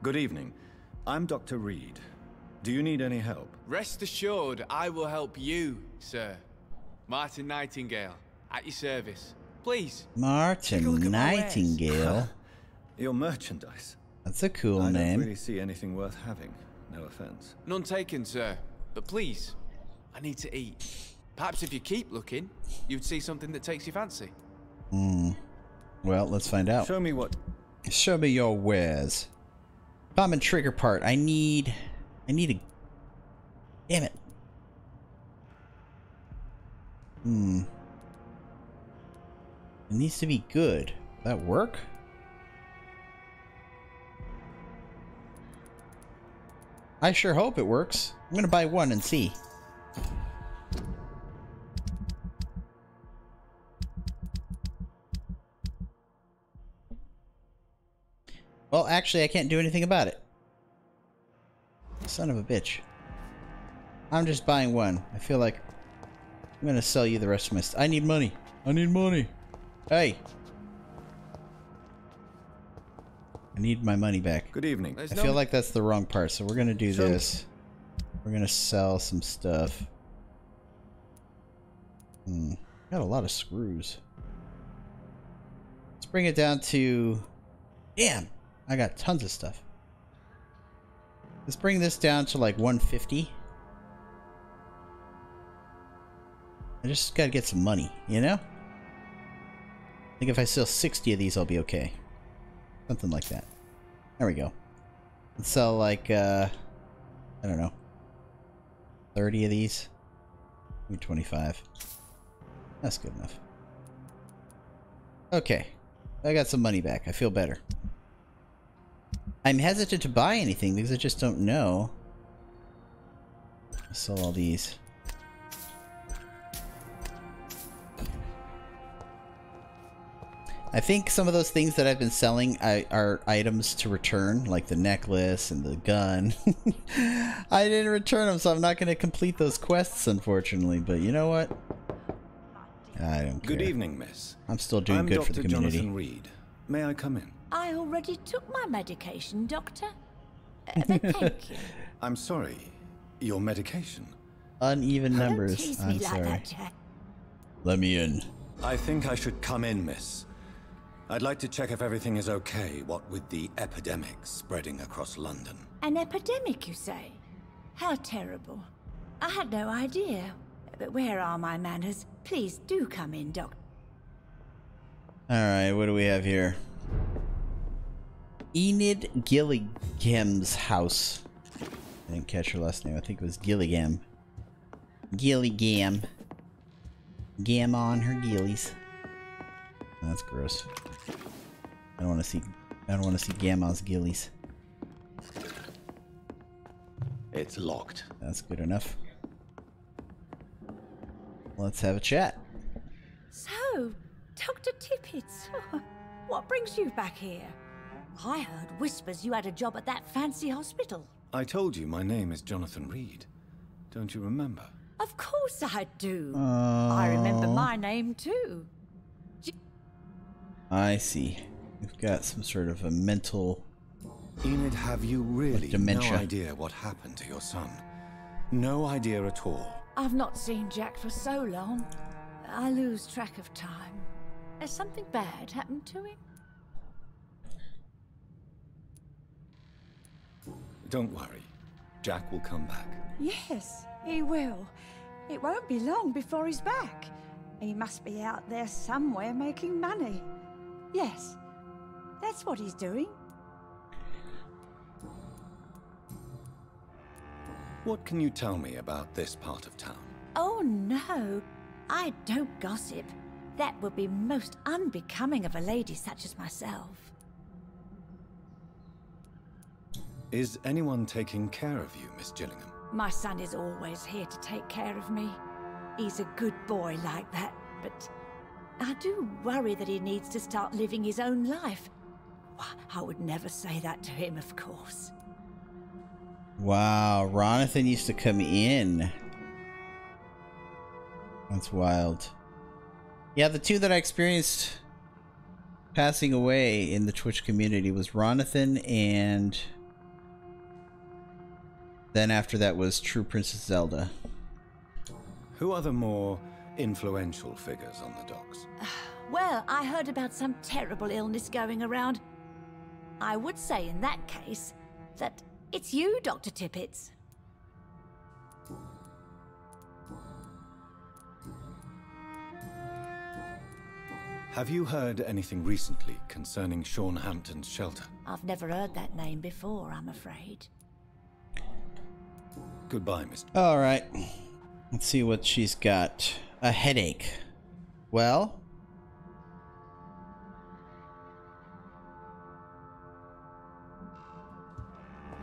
Good evening. I'm Dr. Reed. Do you need any help?
Rest assured, I will help you, sir. Martin Nightingale, at your service. Please.
Martin
look at my wares.
Nightingale.
Your merchandise.
That's a cool
I
name.
don't really see anything worth having. No offense.
None taken, sir. But please, I need to eat. Perhaps if you keep looking, you'd see something that takes your fancy.
Hmm. Well, let's find out.
Show me what.
Show me your wares. Bomb and trigger part. I need... I need a... Damn it. Hmm. It needs to be good. Will that work? I sure hope it works. I'm gonna buy one and see. Well, actually, I can't do anything about it. Son of a bitch. I'm just buying one. I feel like I'm gonna sell you the rest of my I need money. I need money. Hey. I need my money back.
Good evening.
There's
I
no
feel like that's the wrong part, so we're gonna do
Show me.
this. We're gonna sell some stuff. Hmm. Got a lot of screws. Let's bring it down to... Damn! I got tons of stuff. Let's bring this down to like 150. I just gotta get some money, you know? I think if I sell 60 of these, I'll be okay. Something like that. There we go. Let's sell like, uh, I don't know, 30 of these. Maybe 25. That's good enough. Okay. I got some money back. I feel better. I'm hesitant to buy anything because I just don't know. I'll sell all these. I think some of those things that I've been selling are items to return, like the necklace and the gun. I didn't return them, so I'm not going to complete those quests, unfortunately. But you know what? I don't care.
Good evening, miss.
I'm still doing
I'm
good
Dr.
for the community.
Jonathan Reed. May I come in?
I already took my medication, Doctor. Uh, thank you.
I'm sorry. Your medication?
Uneven
Don't
numbers.
tease
I'm
like
sorry.
that, Jack.
Let me in.
I think I should come in, miss.
I'd like to check if everything is okay, what with the epidemic spreading across London.
An epidemic, you say? How terrible. I had no idea. But where are my manners? Please do come in, Doc.
Alright, what do we have here? Enid Gilligam's house. I didn't catch her last name. I think it was Gilligam. Gilligam. Gam on her gillies. That's gross. I don't want to see. I don't want to see Gamma's gillies.
It's locked.
That's good enough. Let's have a chat.
So, Dr. Tippets, what brings you back here? I heard whispers you had a job at that fancy hospital.
I told you my name is Jonathan Reed. Don't you remember?
Of course I do. I remember
Oh.
my name too.
I see. We've got some sort of a mental.
Enid, have you really
dementia.
no idea what happened to your son? No idea at all.
I've not seen Jack for so long. I lose track of time. Has something bad happened to him?
Don't worry. Jack will come back.
Yes, he will. It won't be long before he's back. He must be out there somewhere making money. Yes, that's what he's doing.
What can you tell me about this part of town?
Oh no, I don't gossip. That would be most unbecoming of a lady such as myself.
Is anyone taking care of you, Miss Gillingham?
My son is always here to take care of me. He's a good boy like that, but I do worry that he needs to start living his own life. Why, I would never say that to him, of course.
Wow, Ronathan used to come in. That's wild. Yeah, the two that I experienced passing away in the Twitch community was Ronathan and then after that was True Princess Zelda.
Who are the more influential figures on the docks?
Well, I heard about some terrible illness going around. I would say in that case that it's you, Dr. Tippets.
Have you heard anything recently concerning Sean Hampton's shelter?
I've never heard that name before, I'm afraid.
Goodbye, Miss.
All right. Let's see what she's got. A headache. Well,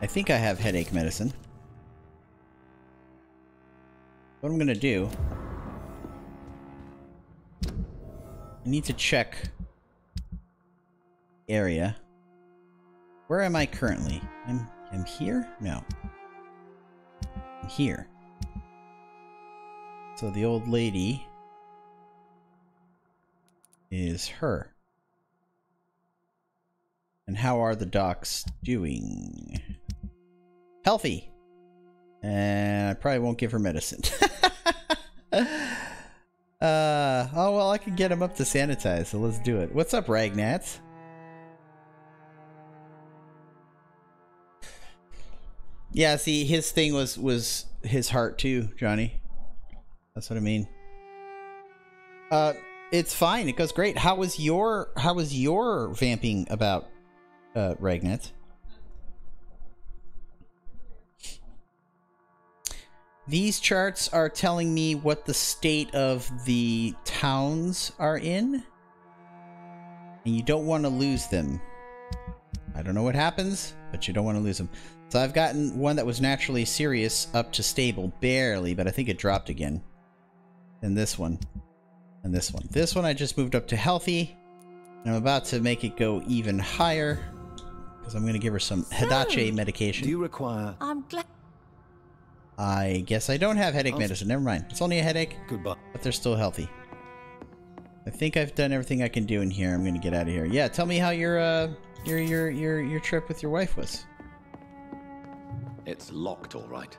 I think I have headache medicine. What I'm gonna do. I need to check area. Where am I currently? I'm I'm here? No. I'm here. So the old lady is her. And how are the docs doing? Healthy. And I probably won't give her medicine. uh, oh well, I can get him up to sanitize, so let's do it. What's up, Ragnats? Yeah, see, his thing was was his heart too, Johnny. That's what I mean. Uh, it's fine. It goes great. How was your How was your vamping about, uh, Ragnet? These charts are telling me what the state of the towns are in, and you don't want to lose them. I don't know what happens, but you don't want to lose them. So I've gotten one that was naturally serious up to stable, barely, but I think it dropped again. And this one. And this one. This one I just moved up to healthy. And I'm about to make it go even higher. Because I'm going to give her some Hidache medication.
Do
medication.
you require
I'm glad.
I guess I don't have headache medicine. Never mind. It's only a headache.
Goodbye.
But they're still healthy. I think I've done everything I can do in here. I'm gonna get out of here. Yeah, tell me how your uh your your your your trip with your wife was.
It's locked, all right.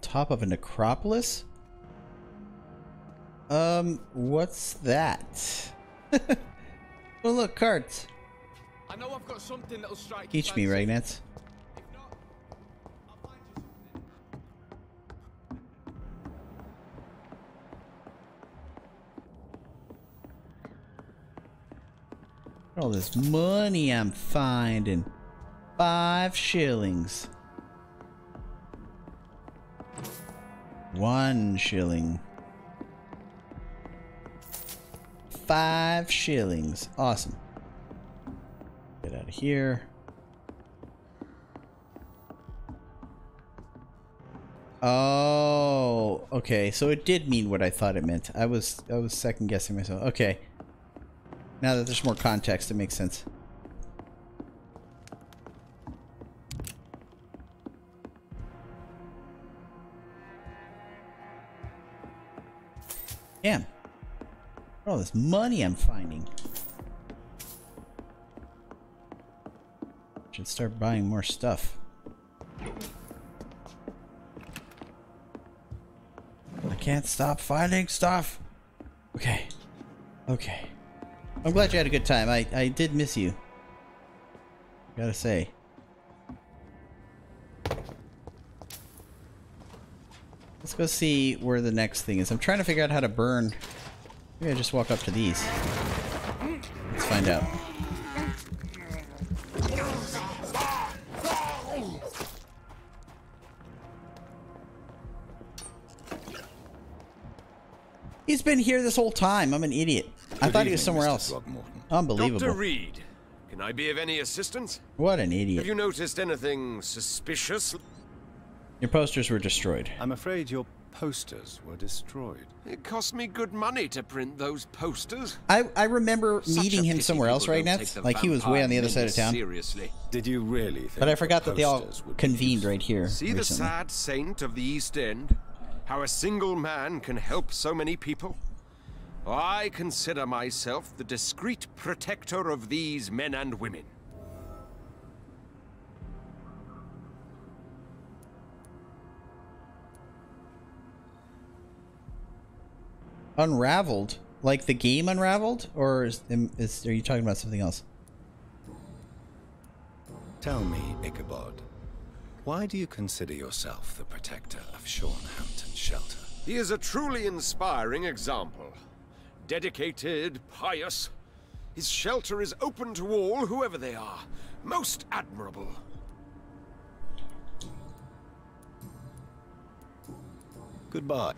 Top of a necropolis? Um, what's that? oh, look, cards.
I know I've got something that'll strike
Teach me. Ragnats.
If not, I'll find you something.
All this money I'm finding. Five shillings. One shilling. Five shillings. Awesome. Get out of here. Oh, okay. So it did mean what I thought it meant. I was I was second guessing myself. Okay. Now that there's more context, it makes sense. All this money I'm finding. Should start buying more stuff. I can't stop finding stuff. Okay. Okay. I'm glad you had a good time. I, I did miss you. Gotta say. Let's go see where the next thing is. I'm trying to figure out how to burn. Maybe I just walk up to these. Let's find out. He's been here this whole time. I'm an idiot. I
Good
thought he was somewhere
Mr.
else. Unbelievable.
Dr. Reed, can I be of any assistance?
What an idiot.
Have you noticed anything suspicious?
Your posters were destroyed.
I'm afraid your posters were destroyed.
It cost me good money to print those posters.
I, I remember
Such
meeting him somewhere else right
don't
now. Like he was way on the other side of town.
Seriously.
Did you really think
But I
the
forgot that they all
posters would be
convened right here
See the sad saint of the East End? How a single man can help so many people? I consider myself the discreet protector of these men and women.
Unraveled? Like the game Unraveled? Or is, is are you talking about something else?
Tell me, Ichabod, why do you consider yourself the protector of Shornhampton Shelter?
He is a truly inspiring example. Dedicated, pious. His shelter is open to all, whoever they are. Most admirable.
Goodbye.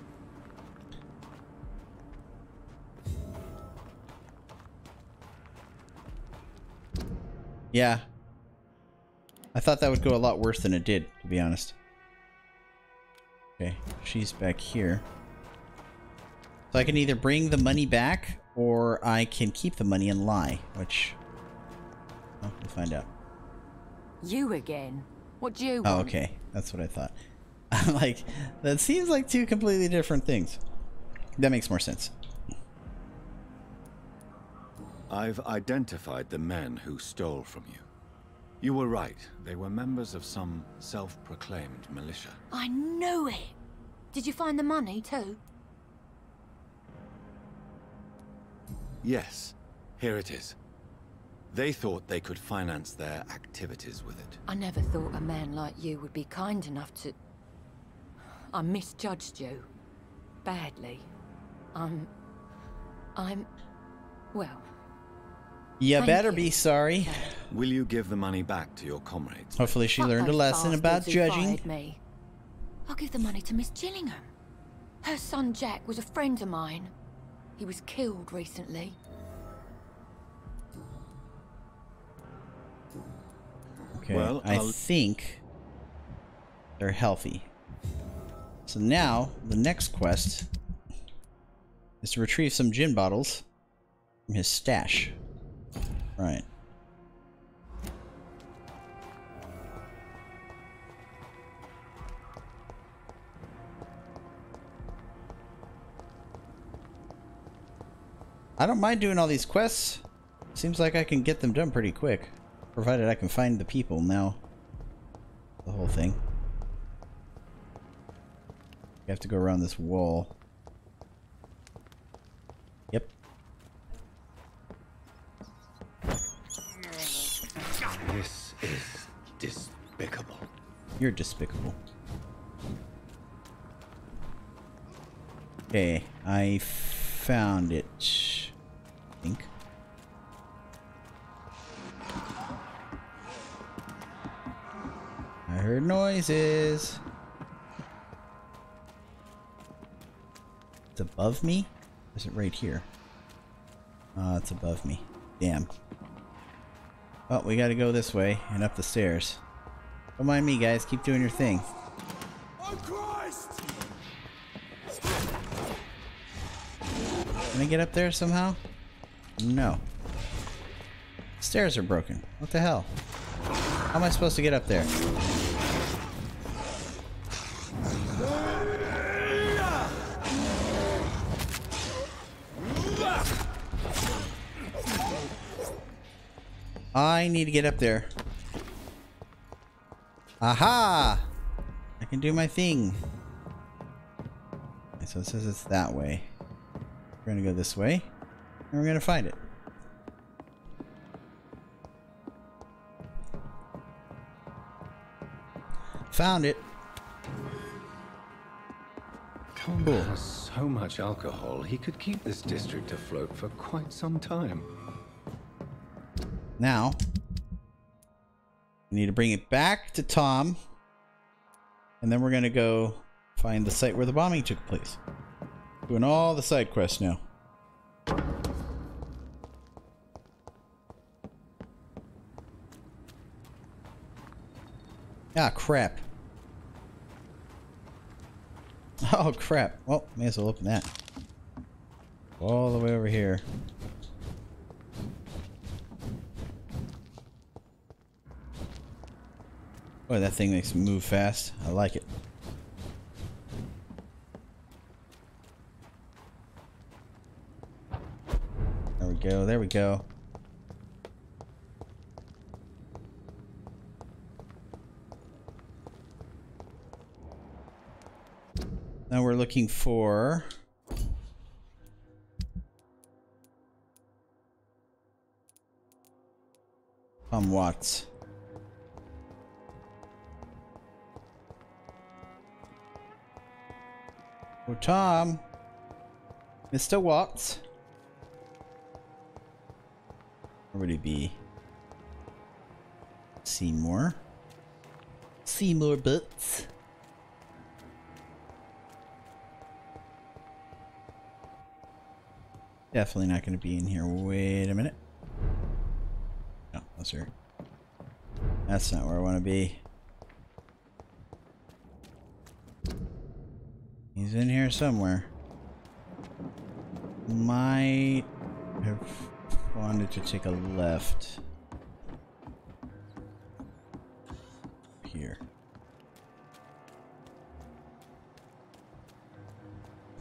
Yeah. I thought that would go a lot worse than it did, to be honest. Okay, she's back here. So I can either bring the money back, or I can keep the money and lie, which... Oh, we'll find out.
You again? What do you
oh,
want?
Oh, okay. That's what I thought. I'm like, that seems like two completely different things. That makes more sense.
I've identified the men who stole from you. You were right. They were members of some self-proclaimed militia.
I knew it! Did you find the money too?
Yes, here it is. They thought they could finance their activities with it.
I never thought a man like you would be kind enough to... I misjudged you. Badly. I'm... I'm... Well,
You
Thank
better
you.
be sorry.
Will you give the money back to your comrades?
Hopefully she
fuck
learned a lesson about
bastards who
judging.
fired Me. I'll give the money to Miss Gillingham. Her son Jack was a friend of mine. He was killed recently.
Okay,
Well,
I
I'll-
think they're healthy. So now, the next quest is to retrieve some gin bottles from his stash. Right. I don't mind doing all these quests. Seems like I can get them done pretty quick. Provided I can find the people now. The whole thing. You have to go around this wall. Yep.
This is despicable.
You're despicable. Okay, I found it. I think. I heard noises. It's above me? Is it right here? Ah, it's above me. Damn. Well, we gotta go this way and up the stairs. Don't mind me, guys. Keep doing your thing.
Oh, Christ!
Can I get up there somehow? No. Stairs are broken. What the hell? How am I supposed to get up there? I need to get up there. Aha! I can do my thing. Okay, so it says it's that way. We're gonna go this way, and we're gonna find it. Found it.
Tom has so much alcohol, he could keep this district afloat for quite some time.
Now, we need to bring it back to Tom, and then we're gonna go find the site where the bombing took place. Doing all the side quests now. Ah, crap. Oh, crap. Well, may as well open that. All the way over here. Boy, that thing makes move fast. I like it. There we go, there we go. Now we're looking for... Tom Watts. Tom. Mr. Watts. Where would he be? Seymour. Seymour Butts. Definitely not going to be in here. Wait a minute. No, that's her. That's not where I want to be. In here somewhere. Might have wanted to take a left. Here.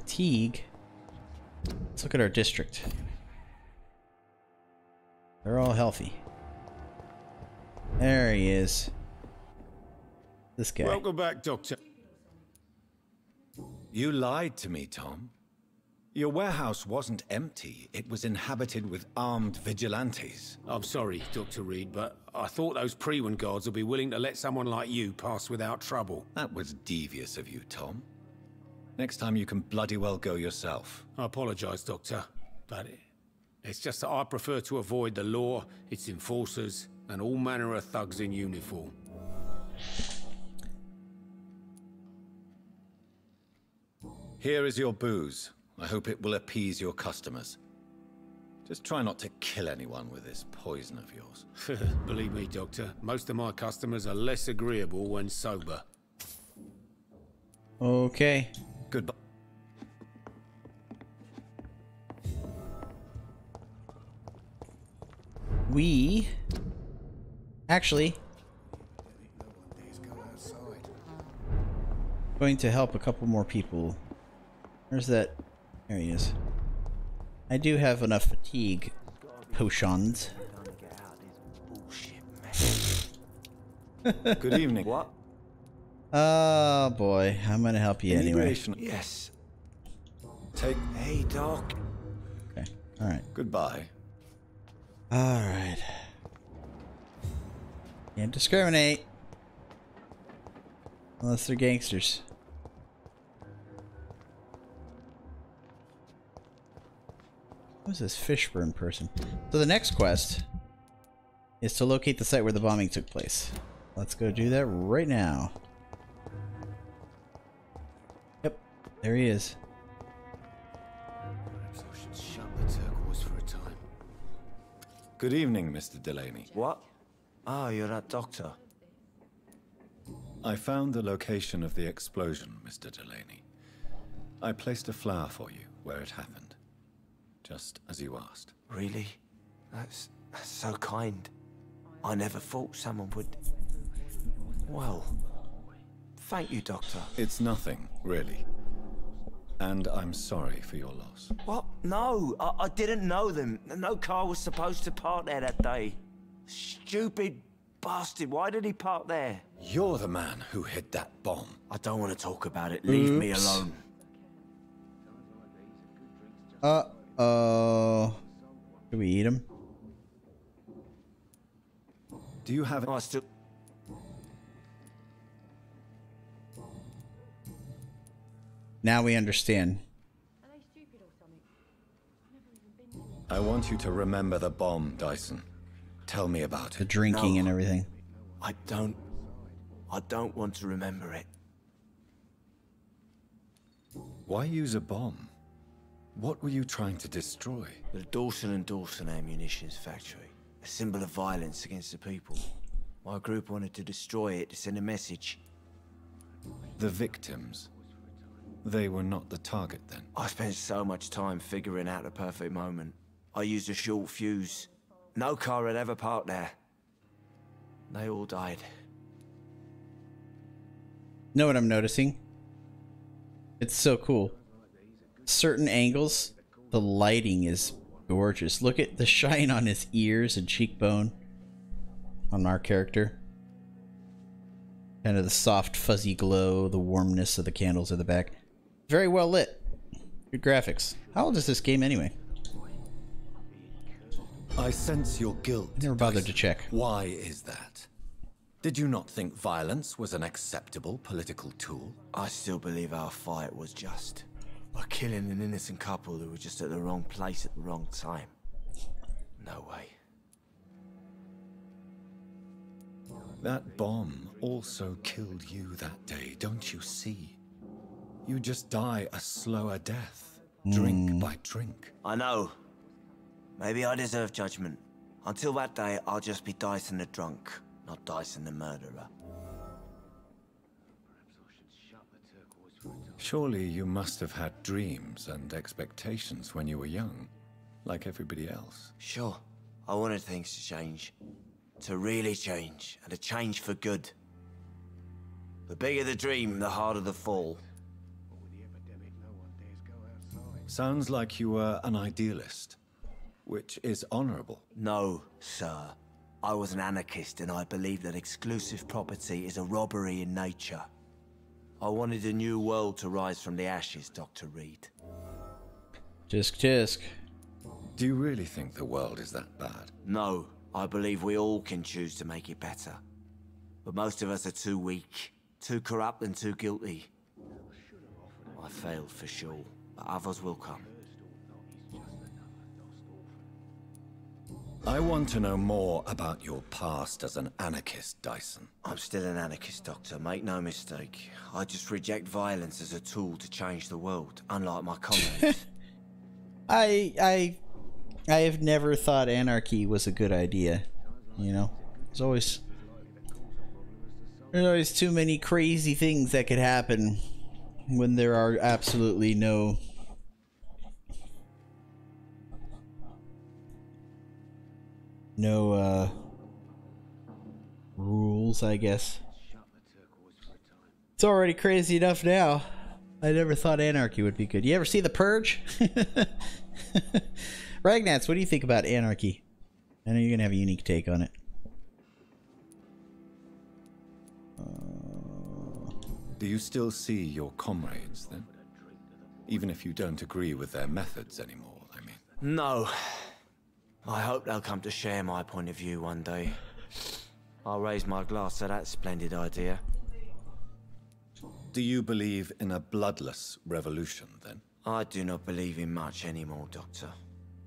Teague. Let's look at our district. They're all healthy. There he is. This guy.
Welcome back, Doctor.
You lied to me, Tom. Your warehouse wasn't empty. It was inhabited with armed vigilantes.
I'm sorry, Dr. Reed, but I thought those Priwen guards would be willing to let someone like you pass without trouble.
That was devious of you, Tom. Next time you can bloody well go yourself.
I apologize, Doctor, but it, it's just that I prefer to avoid the law, its enforcers, and all manner of thugs in uniform.
Here is your booze. I hope it will appease your customers. Just try not to kill anyone with this poison of yours.
Believe me, Doctor, most of my customers are less agreeable when sober.
Okay.
Goodbye.
We actually going to help a couple more people. Where's that? There he is. I do have enough fatigue potions.
Good evening.
What?
Oh boy, I'm gonna help you anyway.
Yes.
Take.
Hey, Doc.
Okay. All right.
Goodbye.
All right. Can't discriminate. Unless they're gangsters. Who's this Fishburne person? So the next quest is to locate the site where the bombing took place. Let's go do that right now. Yep, there he is.
Perhaps I should shut the turquoise for a time.
Good evening, Mr. Delaney.
What? Oh, you're that doctor.
I found the location of the explosion, Mr. Delaney. I placed a flower for you where it happened. Just as you asked.
Really? That's, that's so kind. I never thought someone would... Well, thank you, Doctor.
It's nothing, really. And I'm sorry for your loss.
What? No, I, I didn't know them. No car was supposed to park there that day. Stupid bastard, why did he park there?
You're the man who hid that bomb.
I don't want to talk about it. Leave me
Oops.
alone.
Uh, Uh-oh. Do we eat him?
Do you have...
I still...
Now we understand.
I want you to remember the bomb, Dyson. Tell me about it.
The drinking
No.
and everything.
I don't... I don't want to remember it.
Why use a bomb? What were you trying to destroy?
The Dawson and Dawson ammunitions factory. A symbol of violence against the people. My group wanted to destroy it to send a message.
The victims. They were not the target then.
I spent so much time figuring out the perfect moment. I used a short fuse. No car had ever parked there. They all died.
Know what I'm noticing? It's so cool. Certain angles, the lighting is gorgeous. Look at the shine on his ears and cheekbone on our character. Kind of the soft, fuzzy glow, the warmness of the candles at the back. Very well lit. Good graphics. How old is this game anyway?
I sense your guilt.
I never bothered to check.
Why is that? Did you not think violence was an acceptable political tool?
I still believe our fight was just. By killing an innocent couple who were just at the wrong place at the wrong time. No way.
That bomb also killed you that day, don't you see? You just die a slower death, drink hmm. by drink.
I know. Maybe I deserve judgment. Until that day, I'll just be Dyson the drunk, not Dyson the murderer.
Surely you must have had dreams and expectations when you were young, like everybody else.
Sure, I wanted things to change. To really change, and to change for good. The bigger the dream, the harder the fall.
Sounds like you were an idealist, which is honorable.
No, sir. I was an anarchist and I believed that exclusive property is a robbery in nature. I wanted a new world to rise from the ashes, Dr. Reed.
Tisk tisk.
Do you really think the world is that bad?
No, I believe we all can choose to make it better. But most of us are too weak, too corrupt and too guilty. I failed for sure, but others will come.
I want to know more about your past as an anarchist, Dyson.
I'm still an anarchist, Doctor, make no mistake. I just reject violence as a tool to change the world, unlike my comrades.
I I I have never thought anarchy was a good idea. You know, there's always there's always too many crazy things that could happen when there are absolutely no no uh rules, I guess. It's already crazy enough now. I never thought anarchy would be good. You ever see The Purge? Ragnats, what do you think about anarchy? I know you're gonna have a unique take on it. Uh,
Do you still see your comrades, then? Even if you don't agree with their methods anymore, I mean.
No. I hope they'll come to share my point of view one day. I'll raise my glass to that splendid idea.
Do you believe in a bloodless revolution, then?
I do not believe in much anymore, Doctor.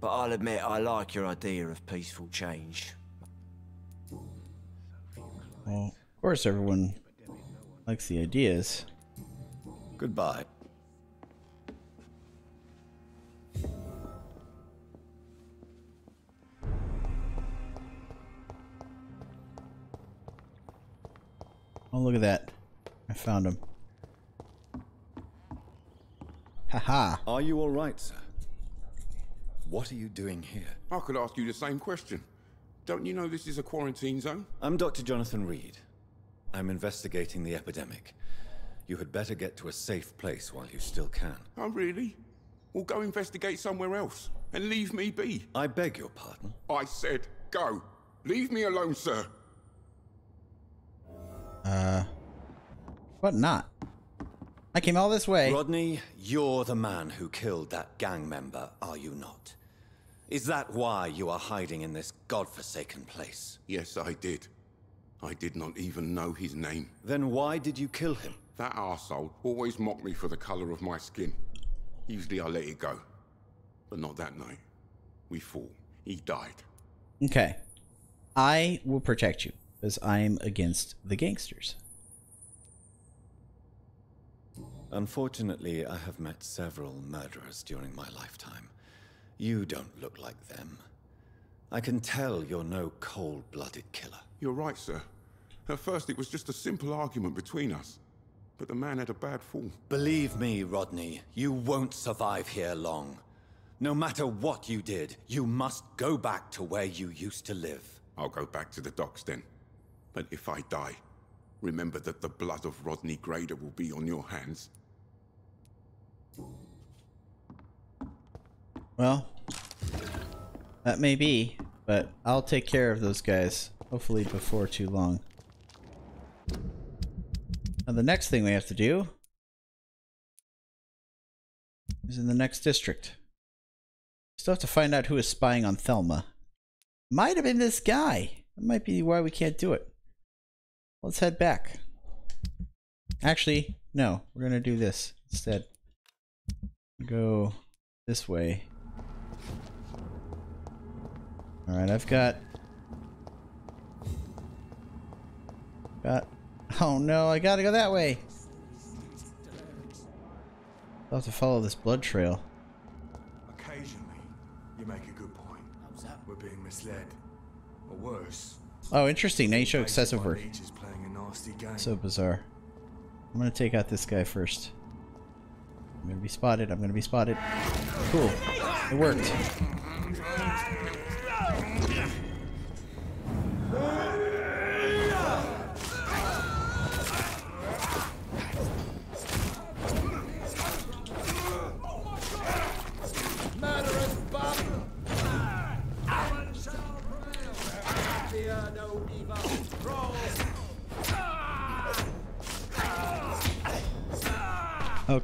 But I'll admit I like your idea of peaceful change.
Well, of course, everyone likes the ideas.
Goodbye.
Oh, look at that. I found him. Haha.
Are you all right, sir? What are you doing here?
I could ask you the same question. Don't you know this is a quarantine zone?
I'm Dr. Jonathan Reed. I'm investigating the epidemic. You had better get to a safe place while you still can.
Oh, really? Well, go investigate somewhere else and leave me be.
I beg your pardon?
I said go. Leave me alone, sir.
Uh, what not? I came all this way.
Rodney, you're the man who killed that gang member, are you not? Is that why you are hiding in this godforsaken place?
Yes, I did. I did not even know his name.
Then why did you kill him?
That arsehole always mocked me for the colour of my skin. Usually I let it go. But not that night. We fought. He died.
Okay. I will protect you, because I'm against the gangsters.
Unfortunately, I have met several murderers during my lifetime. You don't look like them. I can tell you're no cold-blooded killer.
You're right, sir. At first it was just a simple argument between us. But the man had a bad fall.
Believe me, Rodney, you won't survive here long. No matter what you did, you must go back to where you used to live.
I'll go back to the docks then. But if I die, remember that the blood of Rodney Grader will be on your hands.
Well, that may be, but I'll take care of those guys, hopefully before too long. Now the next thing we have to do is in the next district. Still have to find out who is spying on Thelma. Might have been this guy. That might be why we can't do it. Let's head back. Actually, no. We're going to do this instead. Go this way. Alright, I've got... Got... Oh no, I gotta go that way! I'll have to follow this blood trail.
Occasionally, you make a good point. We're being misled. Or worse.
Oh, interesting. Now you show excessive work.
Leech is playing a nasty game.
So bizarre. I'm gonna take out this guy first. I'm gonna be spotted. I'm gonna be spotted. Cool. It worked.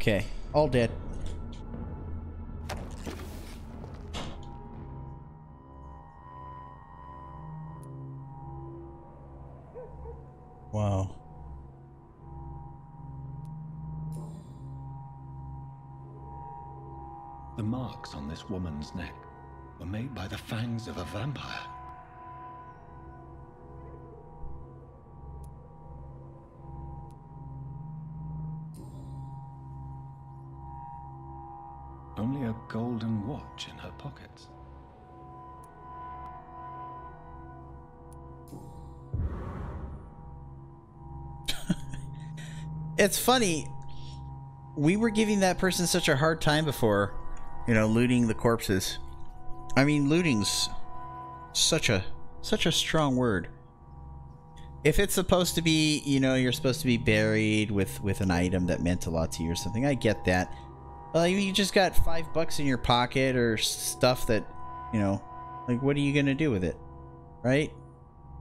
Okay. All dead. Wow.
The marks on this woman's neck were made by the fangs of a vampire. Golden watch in her pockets.
It's funny. We were giving that person such a hard time before, you know, looting the corpses. I mean, looting's such a such a strong word. If it's supposed to be, you know, you're supposed to be buried with with an item that meant a lot to you or something. I get that. Well, you just got five bucks in your pocket or stuff that, you know, like what are you gonna do with it, right?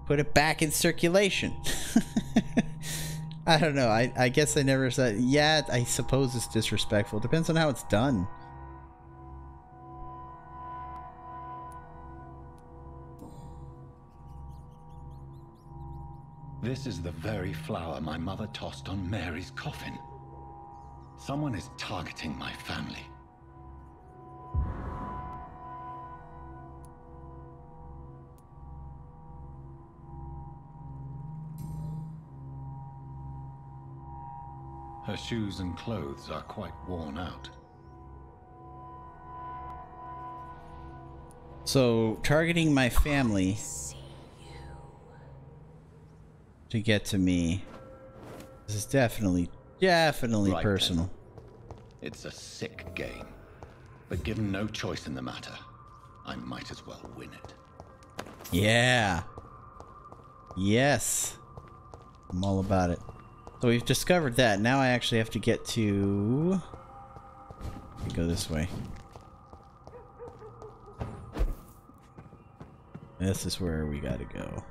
Put it back in circulation. I don't know. I, I guess I never said. Yeah, I suppose it's disrespectful. Depends on how it's done.
This is the very flower my mother tossed on Mary's coffin. Someone is targeting my family. Her shoes and clothes are quite worn out.
So, targeting my family to get to me. This is definitely, definitely
Right then.
personal.
It's a sick game. But given no choice in the matter, I might as well win it.
Yeah. Yes. I'm all about it. So we've discovered that. Now I actually have to get to... Go this way. This is where we gotta go.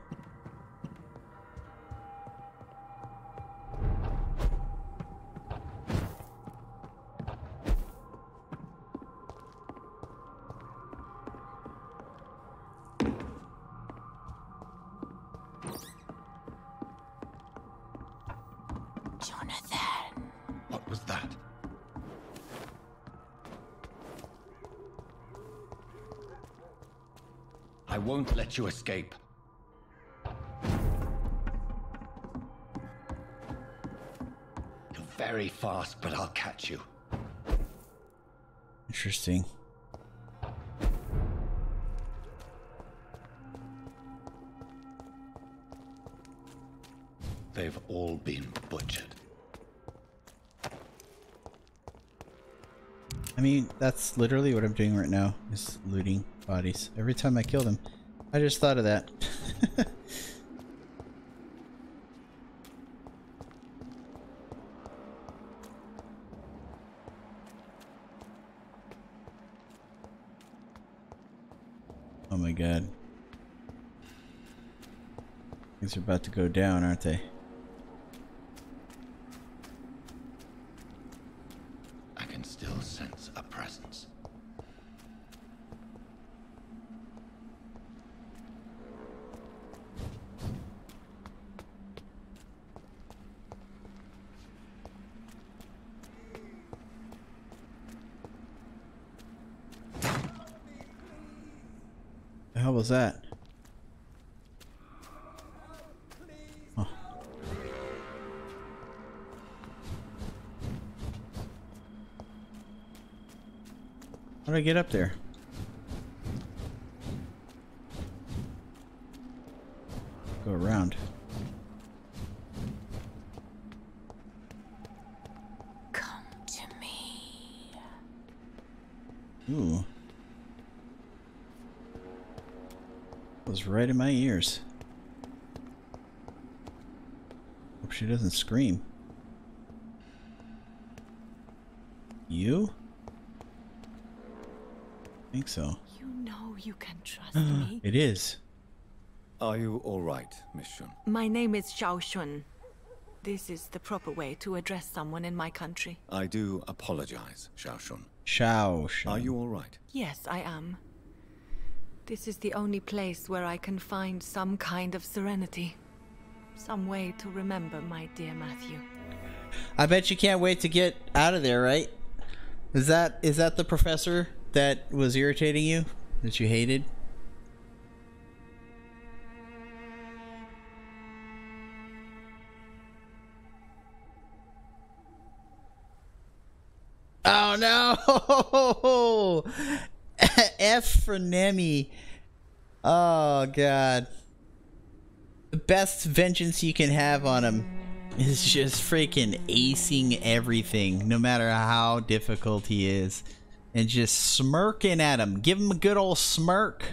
Jonathan.
What was that? I won't let you escape. You're very fast, but I'll catch you.
Interesting.
They've all been butchered.
Mean, that's literally what I'm doing right now, is looting bodies. Every time I kill them. I just thought of that. oh my god. Things are about to go down, aren't they? Get up there? Go around.
Come to me.
Ooh. was right in my ears. Hope she doesn't scream. You? I think so.
You know you can trust me.
It is.
Are you all right, Miss Shun?
My name is Xiao Shun. This is the proper way to address someone in my country.
I do apologize, Xiao Shun.
Xiao Shun.
Are you all right?
Yes, I am. This is the only place where I can find some kind of serenity. Some way to remember my dear Matthew.
I bet you can't wait to get out of there, right? Is that is that the professor that was irritating you? That you hated? F for Nemi. Oh god. The best vengeance you can have on him is just freaking acing everything, no matter how difficult he is. And just smirking at him. Give him a good old smirk.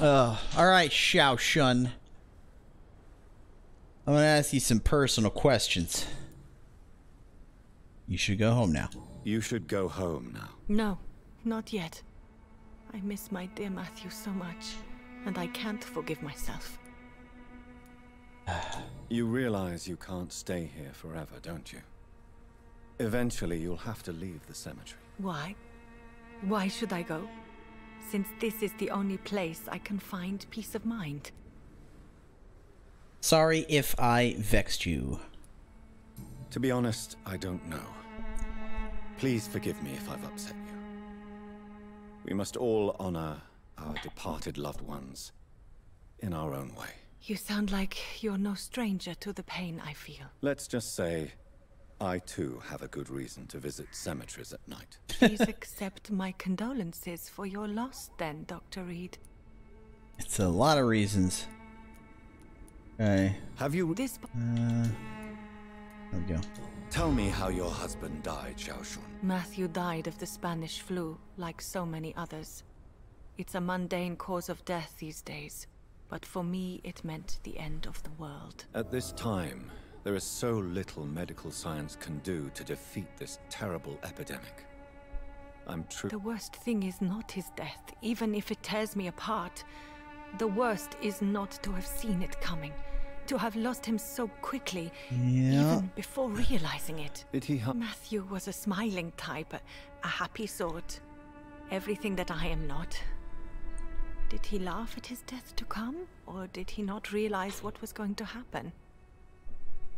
Uh, alright, Xiao Shun. I'm gonna ask you some personal questions. You should go home now.
You should go home now.
No, not yet. I miss my dear Matthew so much, and I can't forgive myself.
You realize you can't stay here forever, don't you? Eventually, you'll have to leave the cemetery.
Why? Why should I go? Since this is the only place I can find peace of mind.
Sorry if I vexed you.
To be honest, I don't know. Please forgive me if I've upset you. We must all honor our departed loved ones in our own way.
You sound like you're no stranger to the pain I feel.
Let's just say, I too have a good reason to visit cemeteries at night.
Please accept my condolences for your loss then, Dr. Reed.
It's a lot of reasons. Okay.
Have you...
This...
Uh, there we go.
Tell me how your husband died, Xiaoshun.
Matthew died of the Spanish flu, like so many others. It's a mundane cause of death these days, but for me it meant the end of the world.
At this time, there is so little medical science can do to defeat this terrible epidemic. I'm true.
The worst thing is not his death, even if it tears me apart. The worst is not to have seen it coming, to have lost him so quickly,
Yeah.
even before realizing it.
Did he ha-
Matthew was a smiling type, a, a happy sort. Everything that I am not. Did he laugh at his death to come, or did he not realize what was going to happen?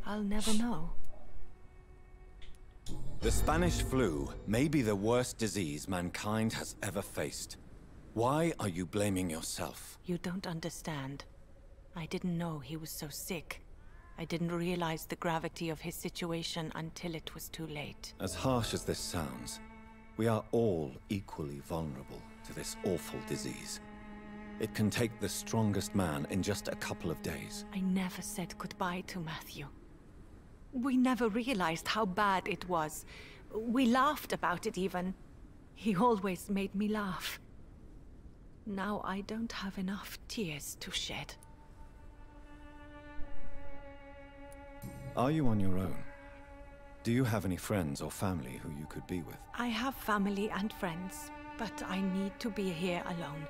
I'll never know.
The Spanish flu may be the worst disease mankind has ever faced. Why are you blaming yourself?
You don't understand. I didn't know he was so sick. I didn't realize the gravity of his situation until it was too late.
As harsh as this sounds, we are all equally vulnerable to this awful disease. It can take the strongest man in just a couple of days.
I never said goodbye to Matthew. We never realized how bad it was. We laughed about it even. He always made me laugh. Now I don't have enough tears to shed.
Are you on your own? Do you have any friends or family who you could be with?
I have family and friends, but I need to be here alone.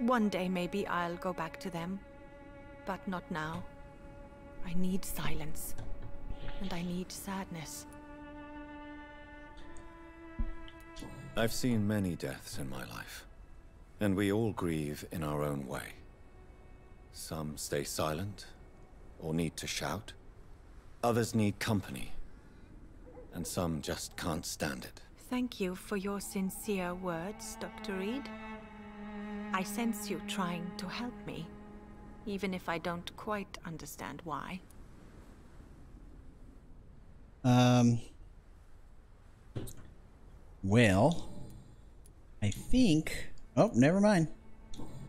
One day maybe I'll go back to them, but not now. I need silence, and I need sadness.
I've seen many deaths in my life, and we all grieve in our own way. Some stay silent, or need to shout. Others need company, and some just can't stand it.
Thank you for your sincere words, Dr. Reed. I sense you trying to help me, even if I don't quite understand why.
Um. Well, I think. Oh, never mind.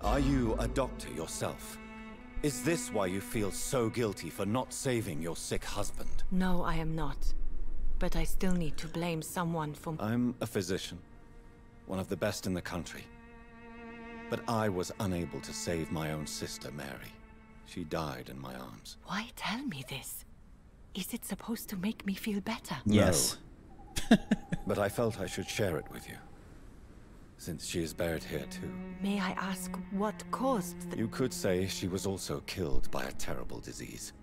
Are you a doctor yourself? Is this why you feel so guilty for not saving your sick husband?
No, I am not. But I still need to blame someone for...
I'm a physician, one of the best in the country. But I was unable to save my own sister, Mary. She died in my arms.
Why tell me this? Is it supposed to make me feel better?
Yes.
but I felt I should share it with you. Since she is buried here too.
May I ask what caused the...
You could say she was also killed by a terrible disease.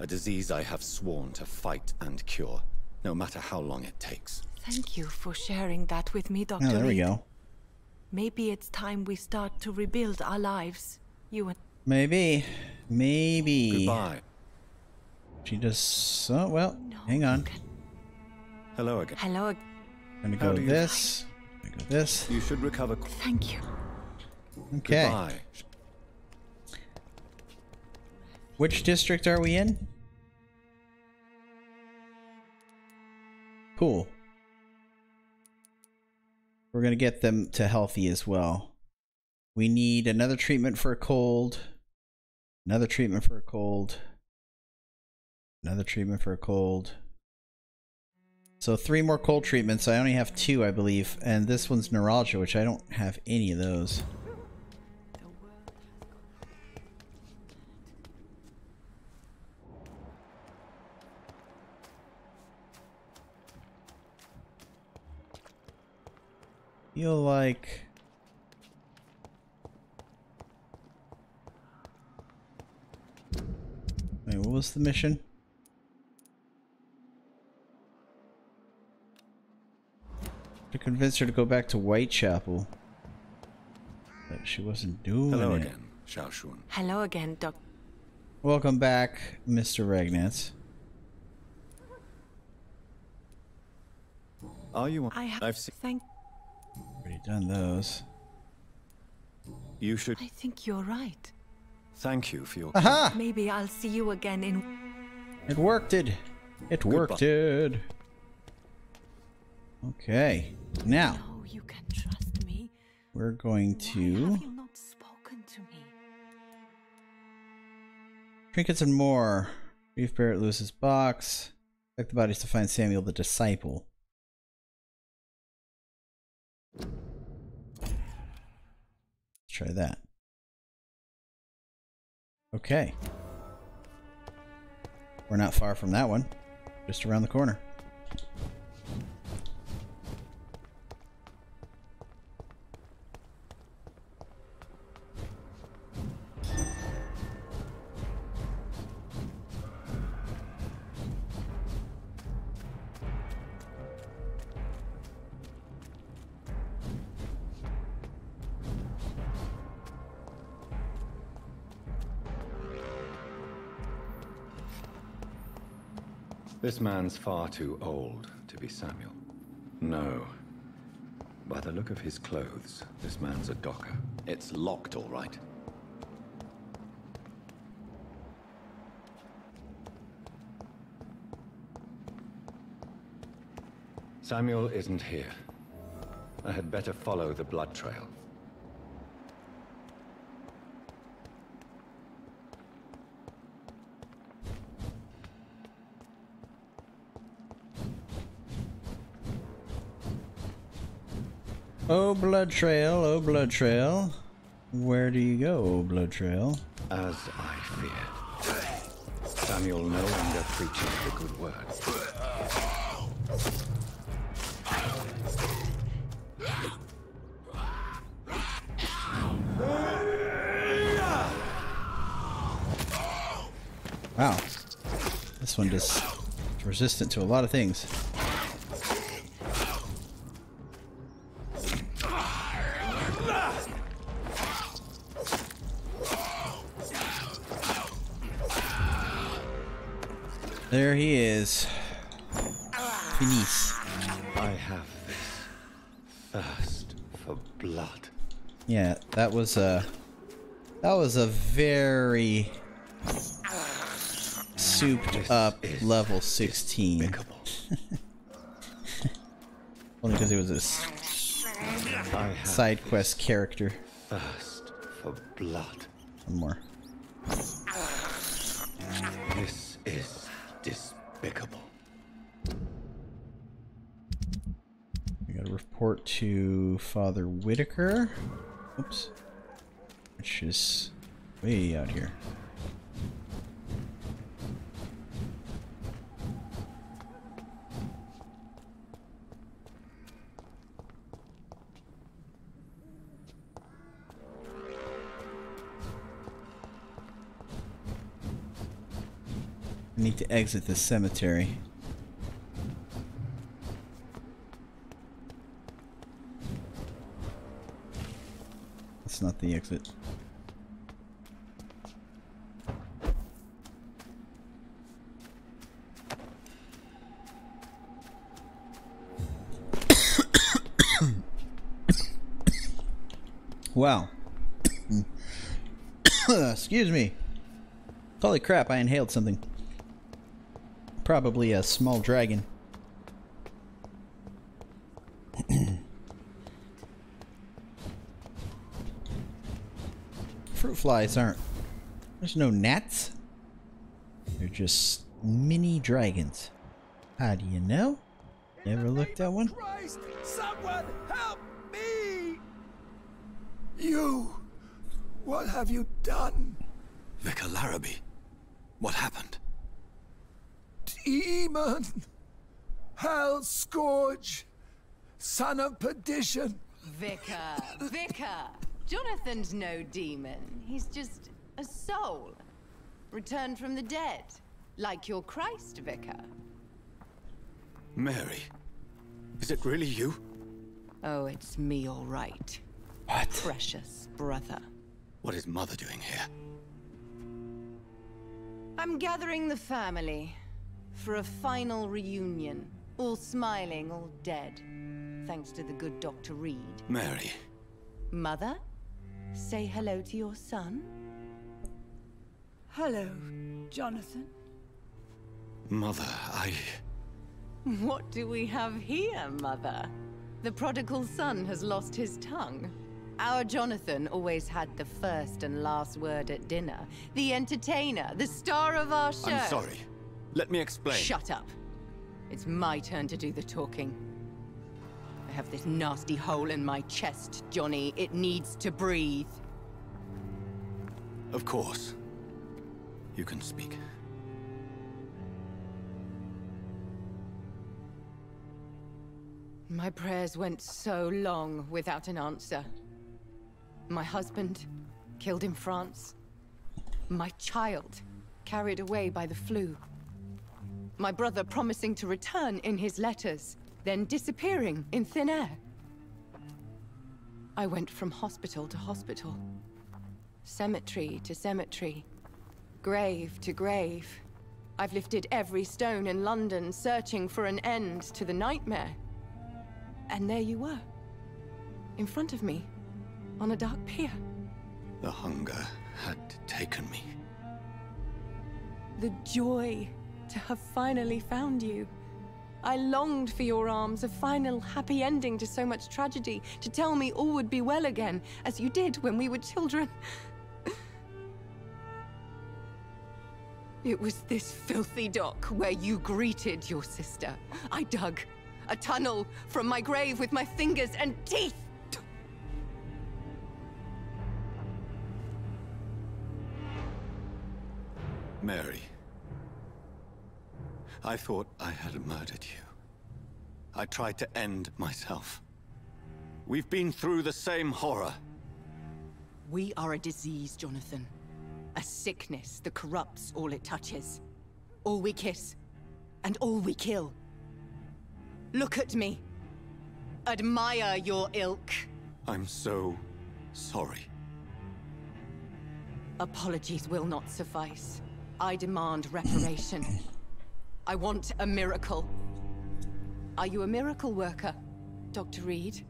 A disease I have sworn to fight and cure, no matter how long it takes.
Thank you for sharing that with me, Dr.
Oh, there we go.
Maybe it's time we start to rebuild our lives. You and...
Maybe. Maybe.
Goodbye.
She just. Oh, well, hang on.
Hello again.
Hello. again.
I'm gonna
How
go
do you-
this. I'm gonna this.
You should recover.
Thank you.
Okay.
Goodbye.
Which district are we in? Cool. We're gonna get them to healthy as well. We need another treatment for a cold. Another treatment for a cold. Another treatment for a cold. So three more cold treatments. I only have two, I believe, and this one's neuralgia, which I don't have any of those. Feel like Wait, what was the mission? To convince her to go back to Whitechapel. But she wasn't doing
Hello
it.
again, Shao Shun.
Hello again, Doc.
Welcome back, Mr. Regnitz.
Are you?
I have
I've seen.
thank.
Already done those.
You should
I think you're right.
thank you for your.
Aha!
Maybe I'll see you again in.
It worked. It. It
Goodbye.
worked. It. Okay. Now
you can trust me.
we're going to
have you not spoken to me?
trinkets and more. Beef Barrett Lewis's box. Collect the bodies to find Samuel the disciple. Let's try that. Okay. We're not far from that one. Just around the corner.
This man's far too old to be Samuel. No. By the look of his clothes, this man's a docker.
It's locked, all right.
Samuel isn't here. I had better follow the blood trail.
Oh, blood trail, oh, blood trail. Where do you go, oh, blood trail?
As I feared. Samuel no longer preaches the good word.
Wow. This one just resistant to a lot of things. There he is. Finis.
I have this thirst for blood.
Yeah, that was a that was a very souped up level 16. Only because he was a side quest character.
thirst for blood.
One more.
This is despicable.
We gotta report to Father Whitaker. Oops. Which is way out here. I need to exit this cemetery. That's not the exit. wow. Excuse me. Holy crap, I inhaled something. Probably a small dragon. Fruit flies aren't. There's no gnats. They're just mini dragons. How do you know? Never looked at one?
Christ! Someone help me!
You! What have you done?
Vicar Larrabee, what happened?
Demon! Hell Scourge! Son of perdition!
Vicar, Vicar. Jonathan's no demon. He's just a soul. Returned from the dead. Like your Christ, Vicar.
Mary, is it really you?
Oh, it's me, all right.
What?
Precious brother.
What is Mother doing here?
I'm gathering the family for a final reunion. All smiling, all dead. Thanks to the good Dr. Reed.
Mary.
Mother, say hello to your son.
Hello, Jonathan.
Mother, I...
What do we have here, Mother? The prodigal son has lost his tongue. Our Jonathan always had the first and last word at dinner. The entertainer, the star of our show.
I'm sorry. Let me explain.
Shut up. It's my turn to do the talking. I have this nasty hole in my chest, Johnny. It needs to breathe.
Of course. You can speak.
My prayers went so long without an answer. My husband, killed in France. My child, carried away by the flu. My brother promising to return in his letters, then disappearing in thin air. I went from hospital to hospital. Cemetery to cemetery. Grave to grave. I've lifted every stone in London, searching for an end to the nightmare. And there you were. In front of me. On a dark pier.
The hunger had taken me.
The joy to have finally found you. I longed for your arms, a final happy ending to so much tragedy, to tell me all would be well again, as you did when we were children. It was this filthy dock where you greeted your sister. I dug a tunnel from my grave with my fingers and teeth.
Mary. I thought I had murdered you. I tried to end myself. We've been through the same horror.
We are a disease, Jonathan. A sickness that corrupts all it touches. All we kiss, and all we kill. Look at me. Admire your ilk.
I'm so sorry.
Apologies will not suffice. I demand reparation. I want a miracle. Are you a miracle worker, Dr. Reed?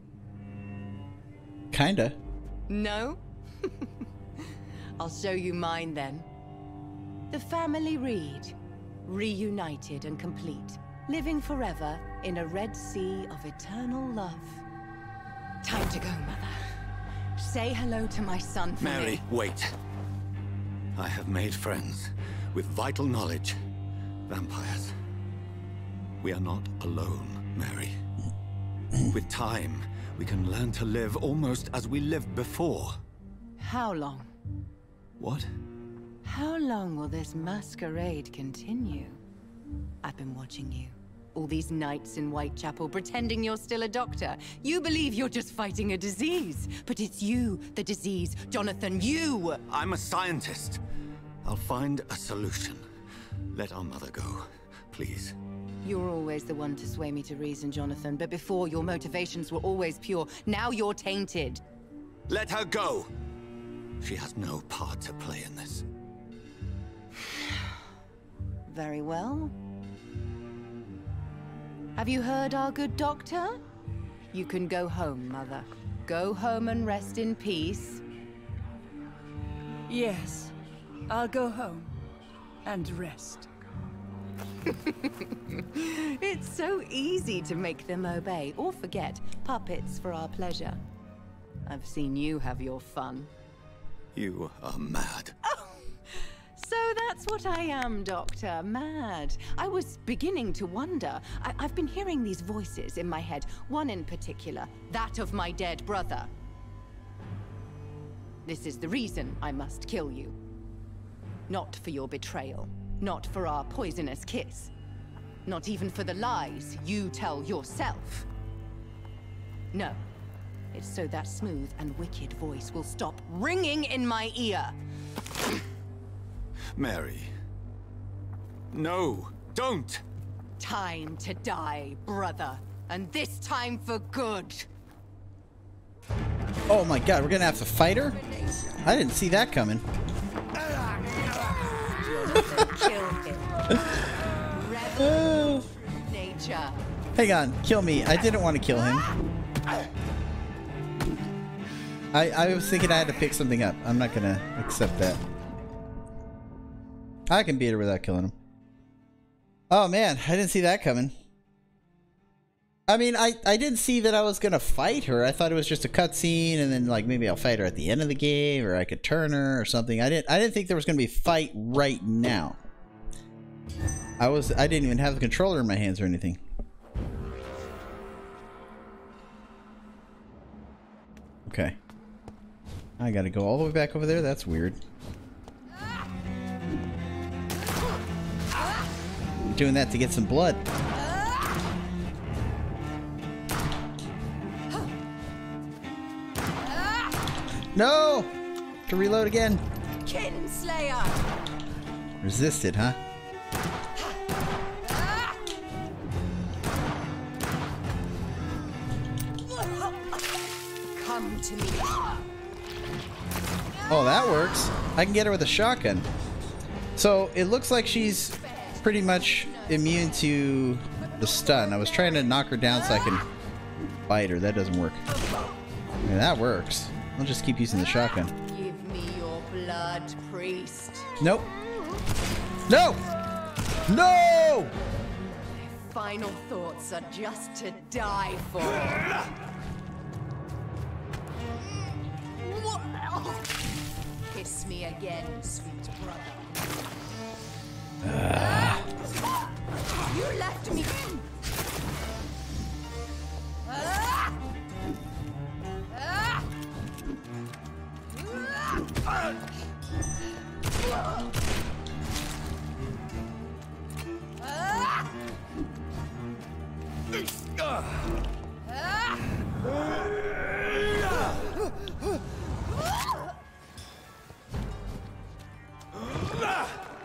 Kinda.
No? I'll show you mine then. The family Reed, reunited and complete, living forever in a red sea of eternal love. Time to go, Mother. Say hello to my son for
Mary,
me.
wait. I have made friends with vital knowledge. Vampires. We are not alone, Mary. With time, we can learn to live almost as we lived before.
How long?
What?
How long will this masquerade continue? I've been watching you. All these nights in Whitechapel pretending you're still a doctor. You believe you're just fighting a disease. But it's you, the disease. Jonathan, you!
I'm a scientist. I'll find a solution. Let our mother go, please.
You're always the one to sway me to reason, Jonathan. But before, your motivations were always pure. Now you're tainted.
Let her go! She has no part to play in this.
Very well. Have you heard our good doctor? You can go home, Mother. Go home and rest in peace.
Yes, I'll go home and rest.
it's so easy to make them obey or forget puppets for our pleasure. I've seen you have your fun.
You are mad.
Oh, so that's what I am, Doctor. Mad. I was beginning to wonder. I have been hearing these voices in my head, one in particular, that of my dead brother. This is the reason I must kill you. Not for your betrayal. Not for our poisonous kiss. Not even for the lies you tell yourself. No. It's so that smooth and wicked voice will stop ringing in my ear.
Mary. No, don't!
Time to die, brother. And this time for good.
Oh my god, we're gonna have to fight her? I didn't see that coming.
Kill
Hang on, kill me. I didn't want to kill him. I, I was thinking I had to pick something up. I'm not gonna accept that. I can beat her without killing him. Oh man, I didn't see that coming. I mean, I, I didn't see that I was gonna fight her. I thought it was just a cutscene, and then like maybe I'll fight her at the end of the game, or I could turn her or something. I didn't I didn't think there was gonna be fight right now. I was I didn't even have the controller in my hands or anything. Okay. I gotta go all the way back over there? That's weird. Doing that to get some blood. No! To reload again.
Kinslayer.
Resisted, huh?
Come to me.
Oh, that works. I can get her with a shotgun. So it looks like she's pretty much immune to the stun. I was trying to knock her down so I can bite her. That doesn't work. Yeah, that works. I'll just keep using the shotgun.
Give me your blood, priest.
Nope. No! No!
My Final thoughts are just to die for. Kiss me again, sweet brother. You left me.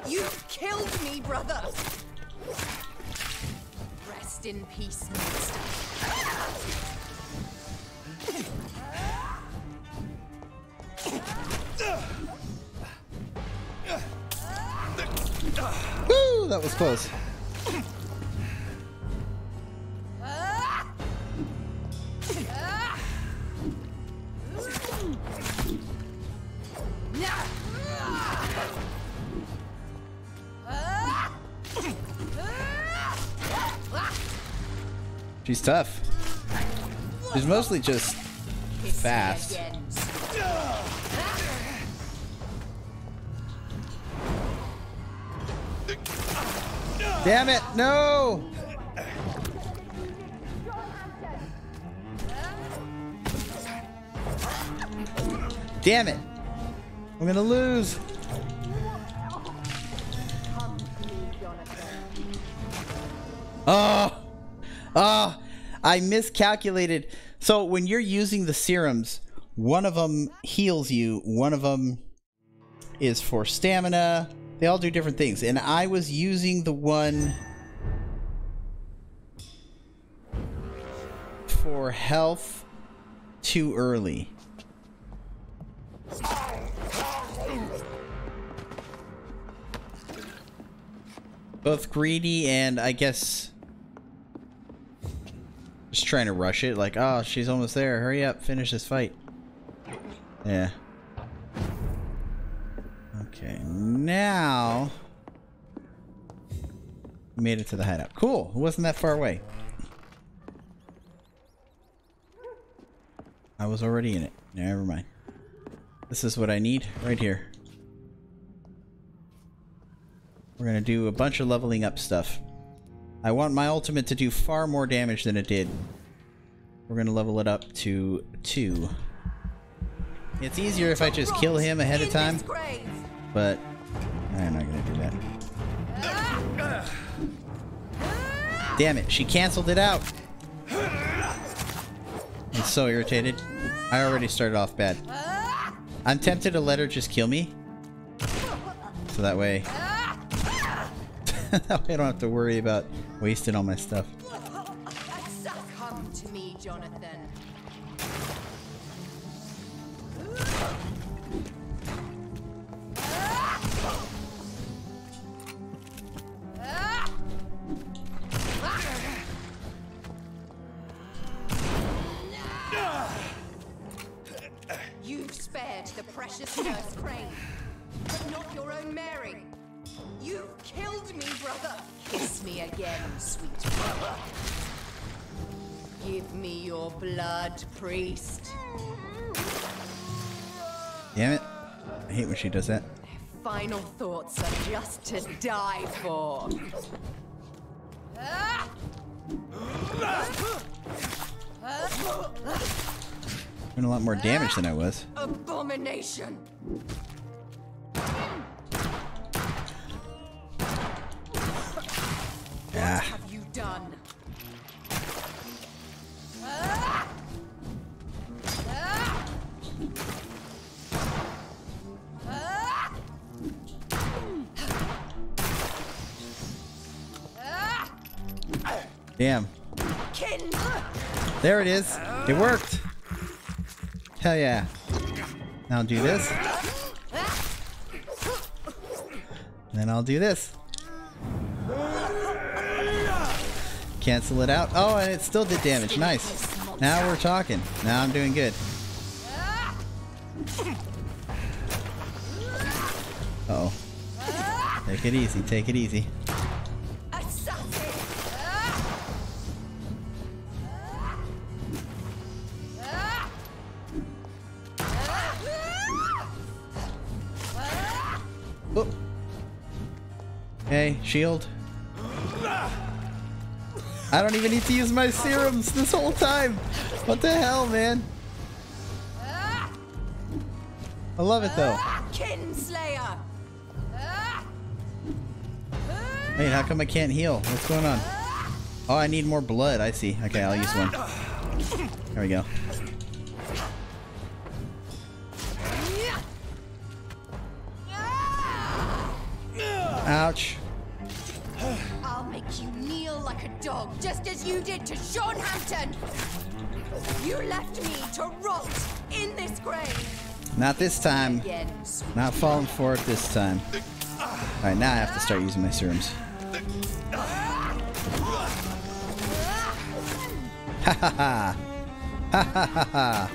You killed me, brother. Rest in peace, monster.
Woo! That was close. She's tough. She's mostly just fast. Damn it! No! Damn it! I'm gonna lose. Oh! Oh! I miscalculated. So when you're using the serums, one of them heals you, one of them is for stamina. They all do different things. And I was using the one for health too early. Both greedy and I guess just trying to rush it. Like, oh, she's almost there. Hurry up, finish this fight. Yeah. Okay, now made it to the hideout. Cool. It wasn't that far away. I was already in it. Never mind. This is what I need right here. We're gonna do a bunch of leveling up stuff. I want my ultimate to do far more damage than it did. We're gonna level it up to two. It's easier if I just kill him ahead of time, but I'm not gonna do that. Damn it, she canceled it out. I'm so irritated. I already started off bad. I'm tempted to let her just kill me. So that way... that way I don't have to worry about wasting all my stuff.
Come to me, Jonathan. You've the precious nurse Crane, but not your own Mary. You've killed me, brother. Kiss me again, sweet brother. Give me your blood, priest.
Damn it. I hate when she does that.
Final thoughts are just to die for. Ah!
Doing a lot more damage than I was.
Abomination!
Yeah.
Have you done?
Damn. There it is. It worked. Hell yeah. I'll do this. Then I'll do this. Cancel it out. Oh, and it still did damage. Nice. Now we're talking. Now I'm doing good. Uh oh. Take it easy. Take it easy. Shield. I don't even need to use my serums this whole time. What the hell, man? I love it though.
Kinslayer!
Wait, how come I can't heal? What's going on? Oh, I need more blood. I see. Okay, I'll use one. There we go. Ouch. Not this time. Not falling for it this time. Alright, now I have to start using my serums. Ha ha ha! Ha ha ha ha!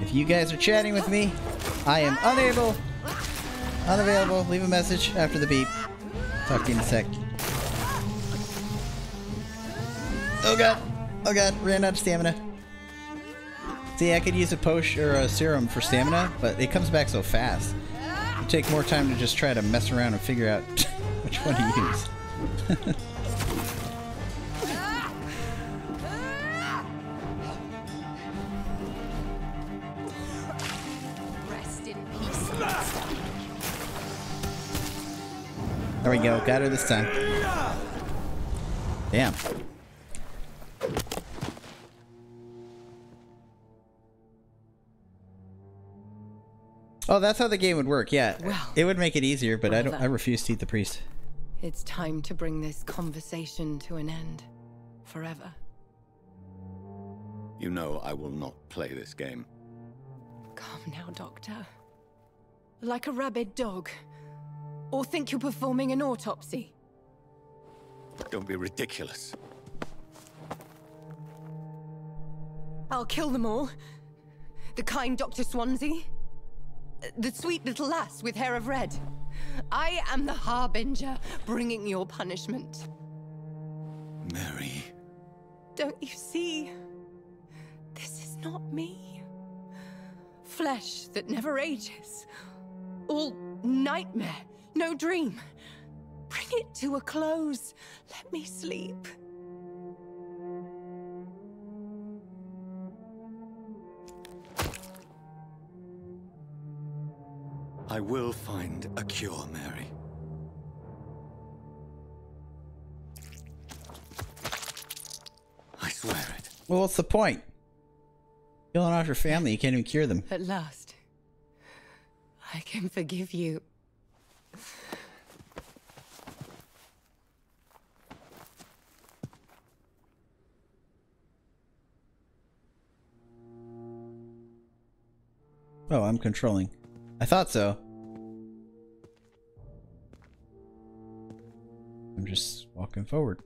If you guys are chatting with me, I am unable, unavailable. Leave a message after the beep. Talk to you in a sec. Oh god! Oh god, ran out of stamina. See, I could use a potion or a serum for stamina, but it comes back so fast. It'd take more time to just try to mess around and figure out which one to use. There we go, got her this time. Damn. Oh, that's how the game would work. Yeah,
Well,
it would make it easier, but I don't. I refuse to eat the priest.
It's time to bring this conversation to an end. Forever.
You know I will not play this game.
Come now, Doctor. Like a rabid dog. Or think you're performing an autopsy.
Don't be ridiculous.
I'll kill them all. The kind Dr. Swansea. The sweet little lass with hair of red. I am the Harbinger, bringing your punishment.
Mary.
Don't you see? This is not me. Flesh that never ages. All nightmare, no dream. Bring it to a close. Let me sleep.
I will find a cure, Mary. I swear it.
Well, what's the point? Killing off your family, you can't even cure them.
At last, I can forgive you.
Oh, I'm controlling. I thought so. I'm just walking forward.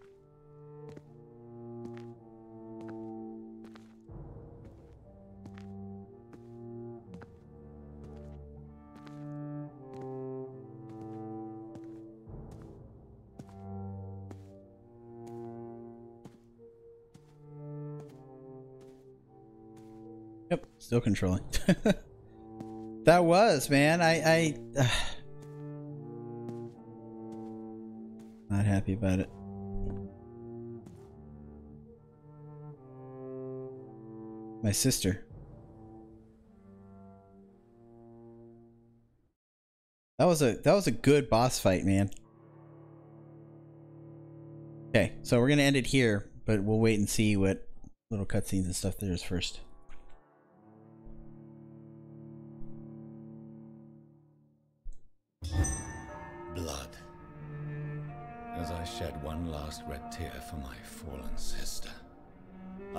Yep, still controlling. that was, man. I, I uh, not happy about it. My sister. That was a that was a good boss fight, man. Okay, so we're gonna end it here, but we'll wait and see what little cutscenes and stuff there is first.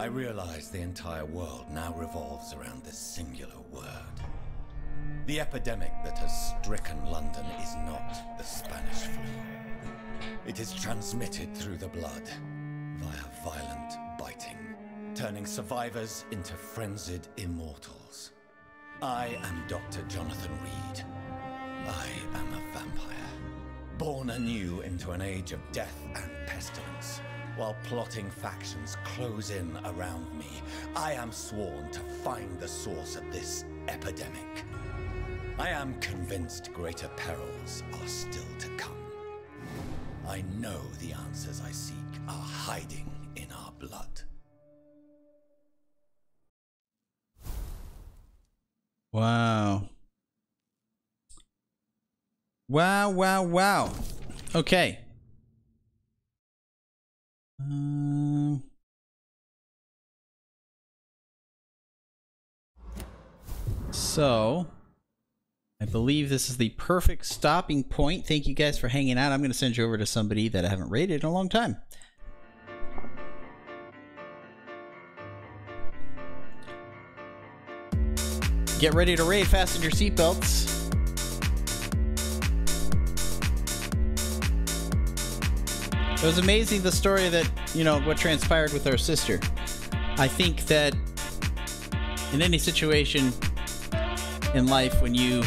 I realize the entire world now revolves around this singular word. The epidemic that has stricken London is not the Spanish flu. It is transmitted through the blood via violent biting, turning survivors into frenzied immortals. I am Dr. Jonathan Reed. I am a vampire, born anew into an age of death and pestilence. While plotting factions close in around me, I am sworn to find the source of this epidemic. I am convinced greater perils are still to come. I know the answers I seek are hiding in our blood.
Wow. Wow, wow, wow. Okay. Um, so, I believe this is the perfect stopping point. Thank you guys for hanging out. I'm going to send you over to somebody that I haven't rated in a long time. Get ready to raid, fasten your seatbelts. It was amazing the story that, you know, what transpired with our sister. I think that in any situation in life when you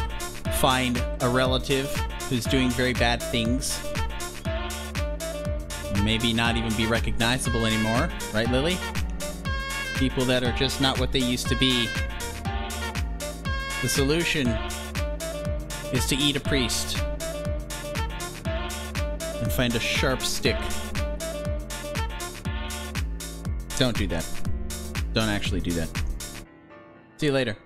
find a relative who's doing very bad things, maybe not even be recognizable anymore, right, Lily? People that are just not what they used to be. The solution is to eat a priest and find a sharp stick. Don't do that. Don't actually do that. See you later.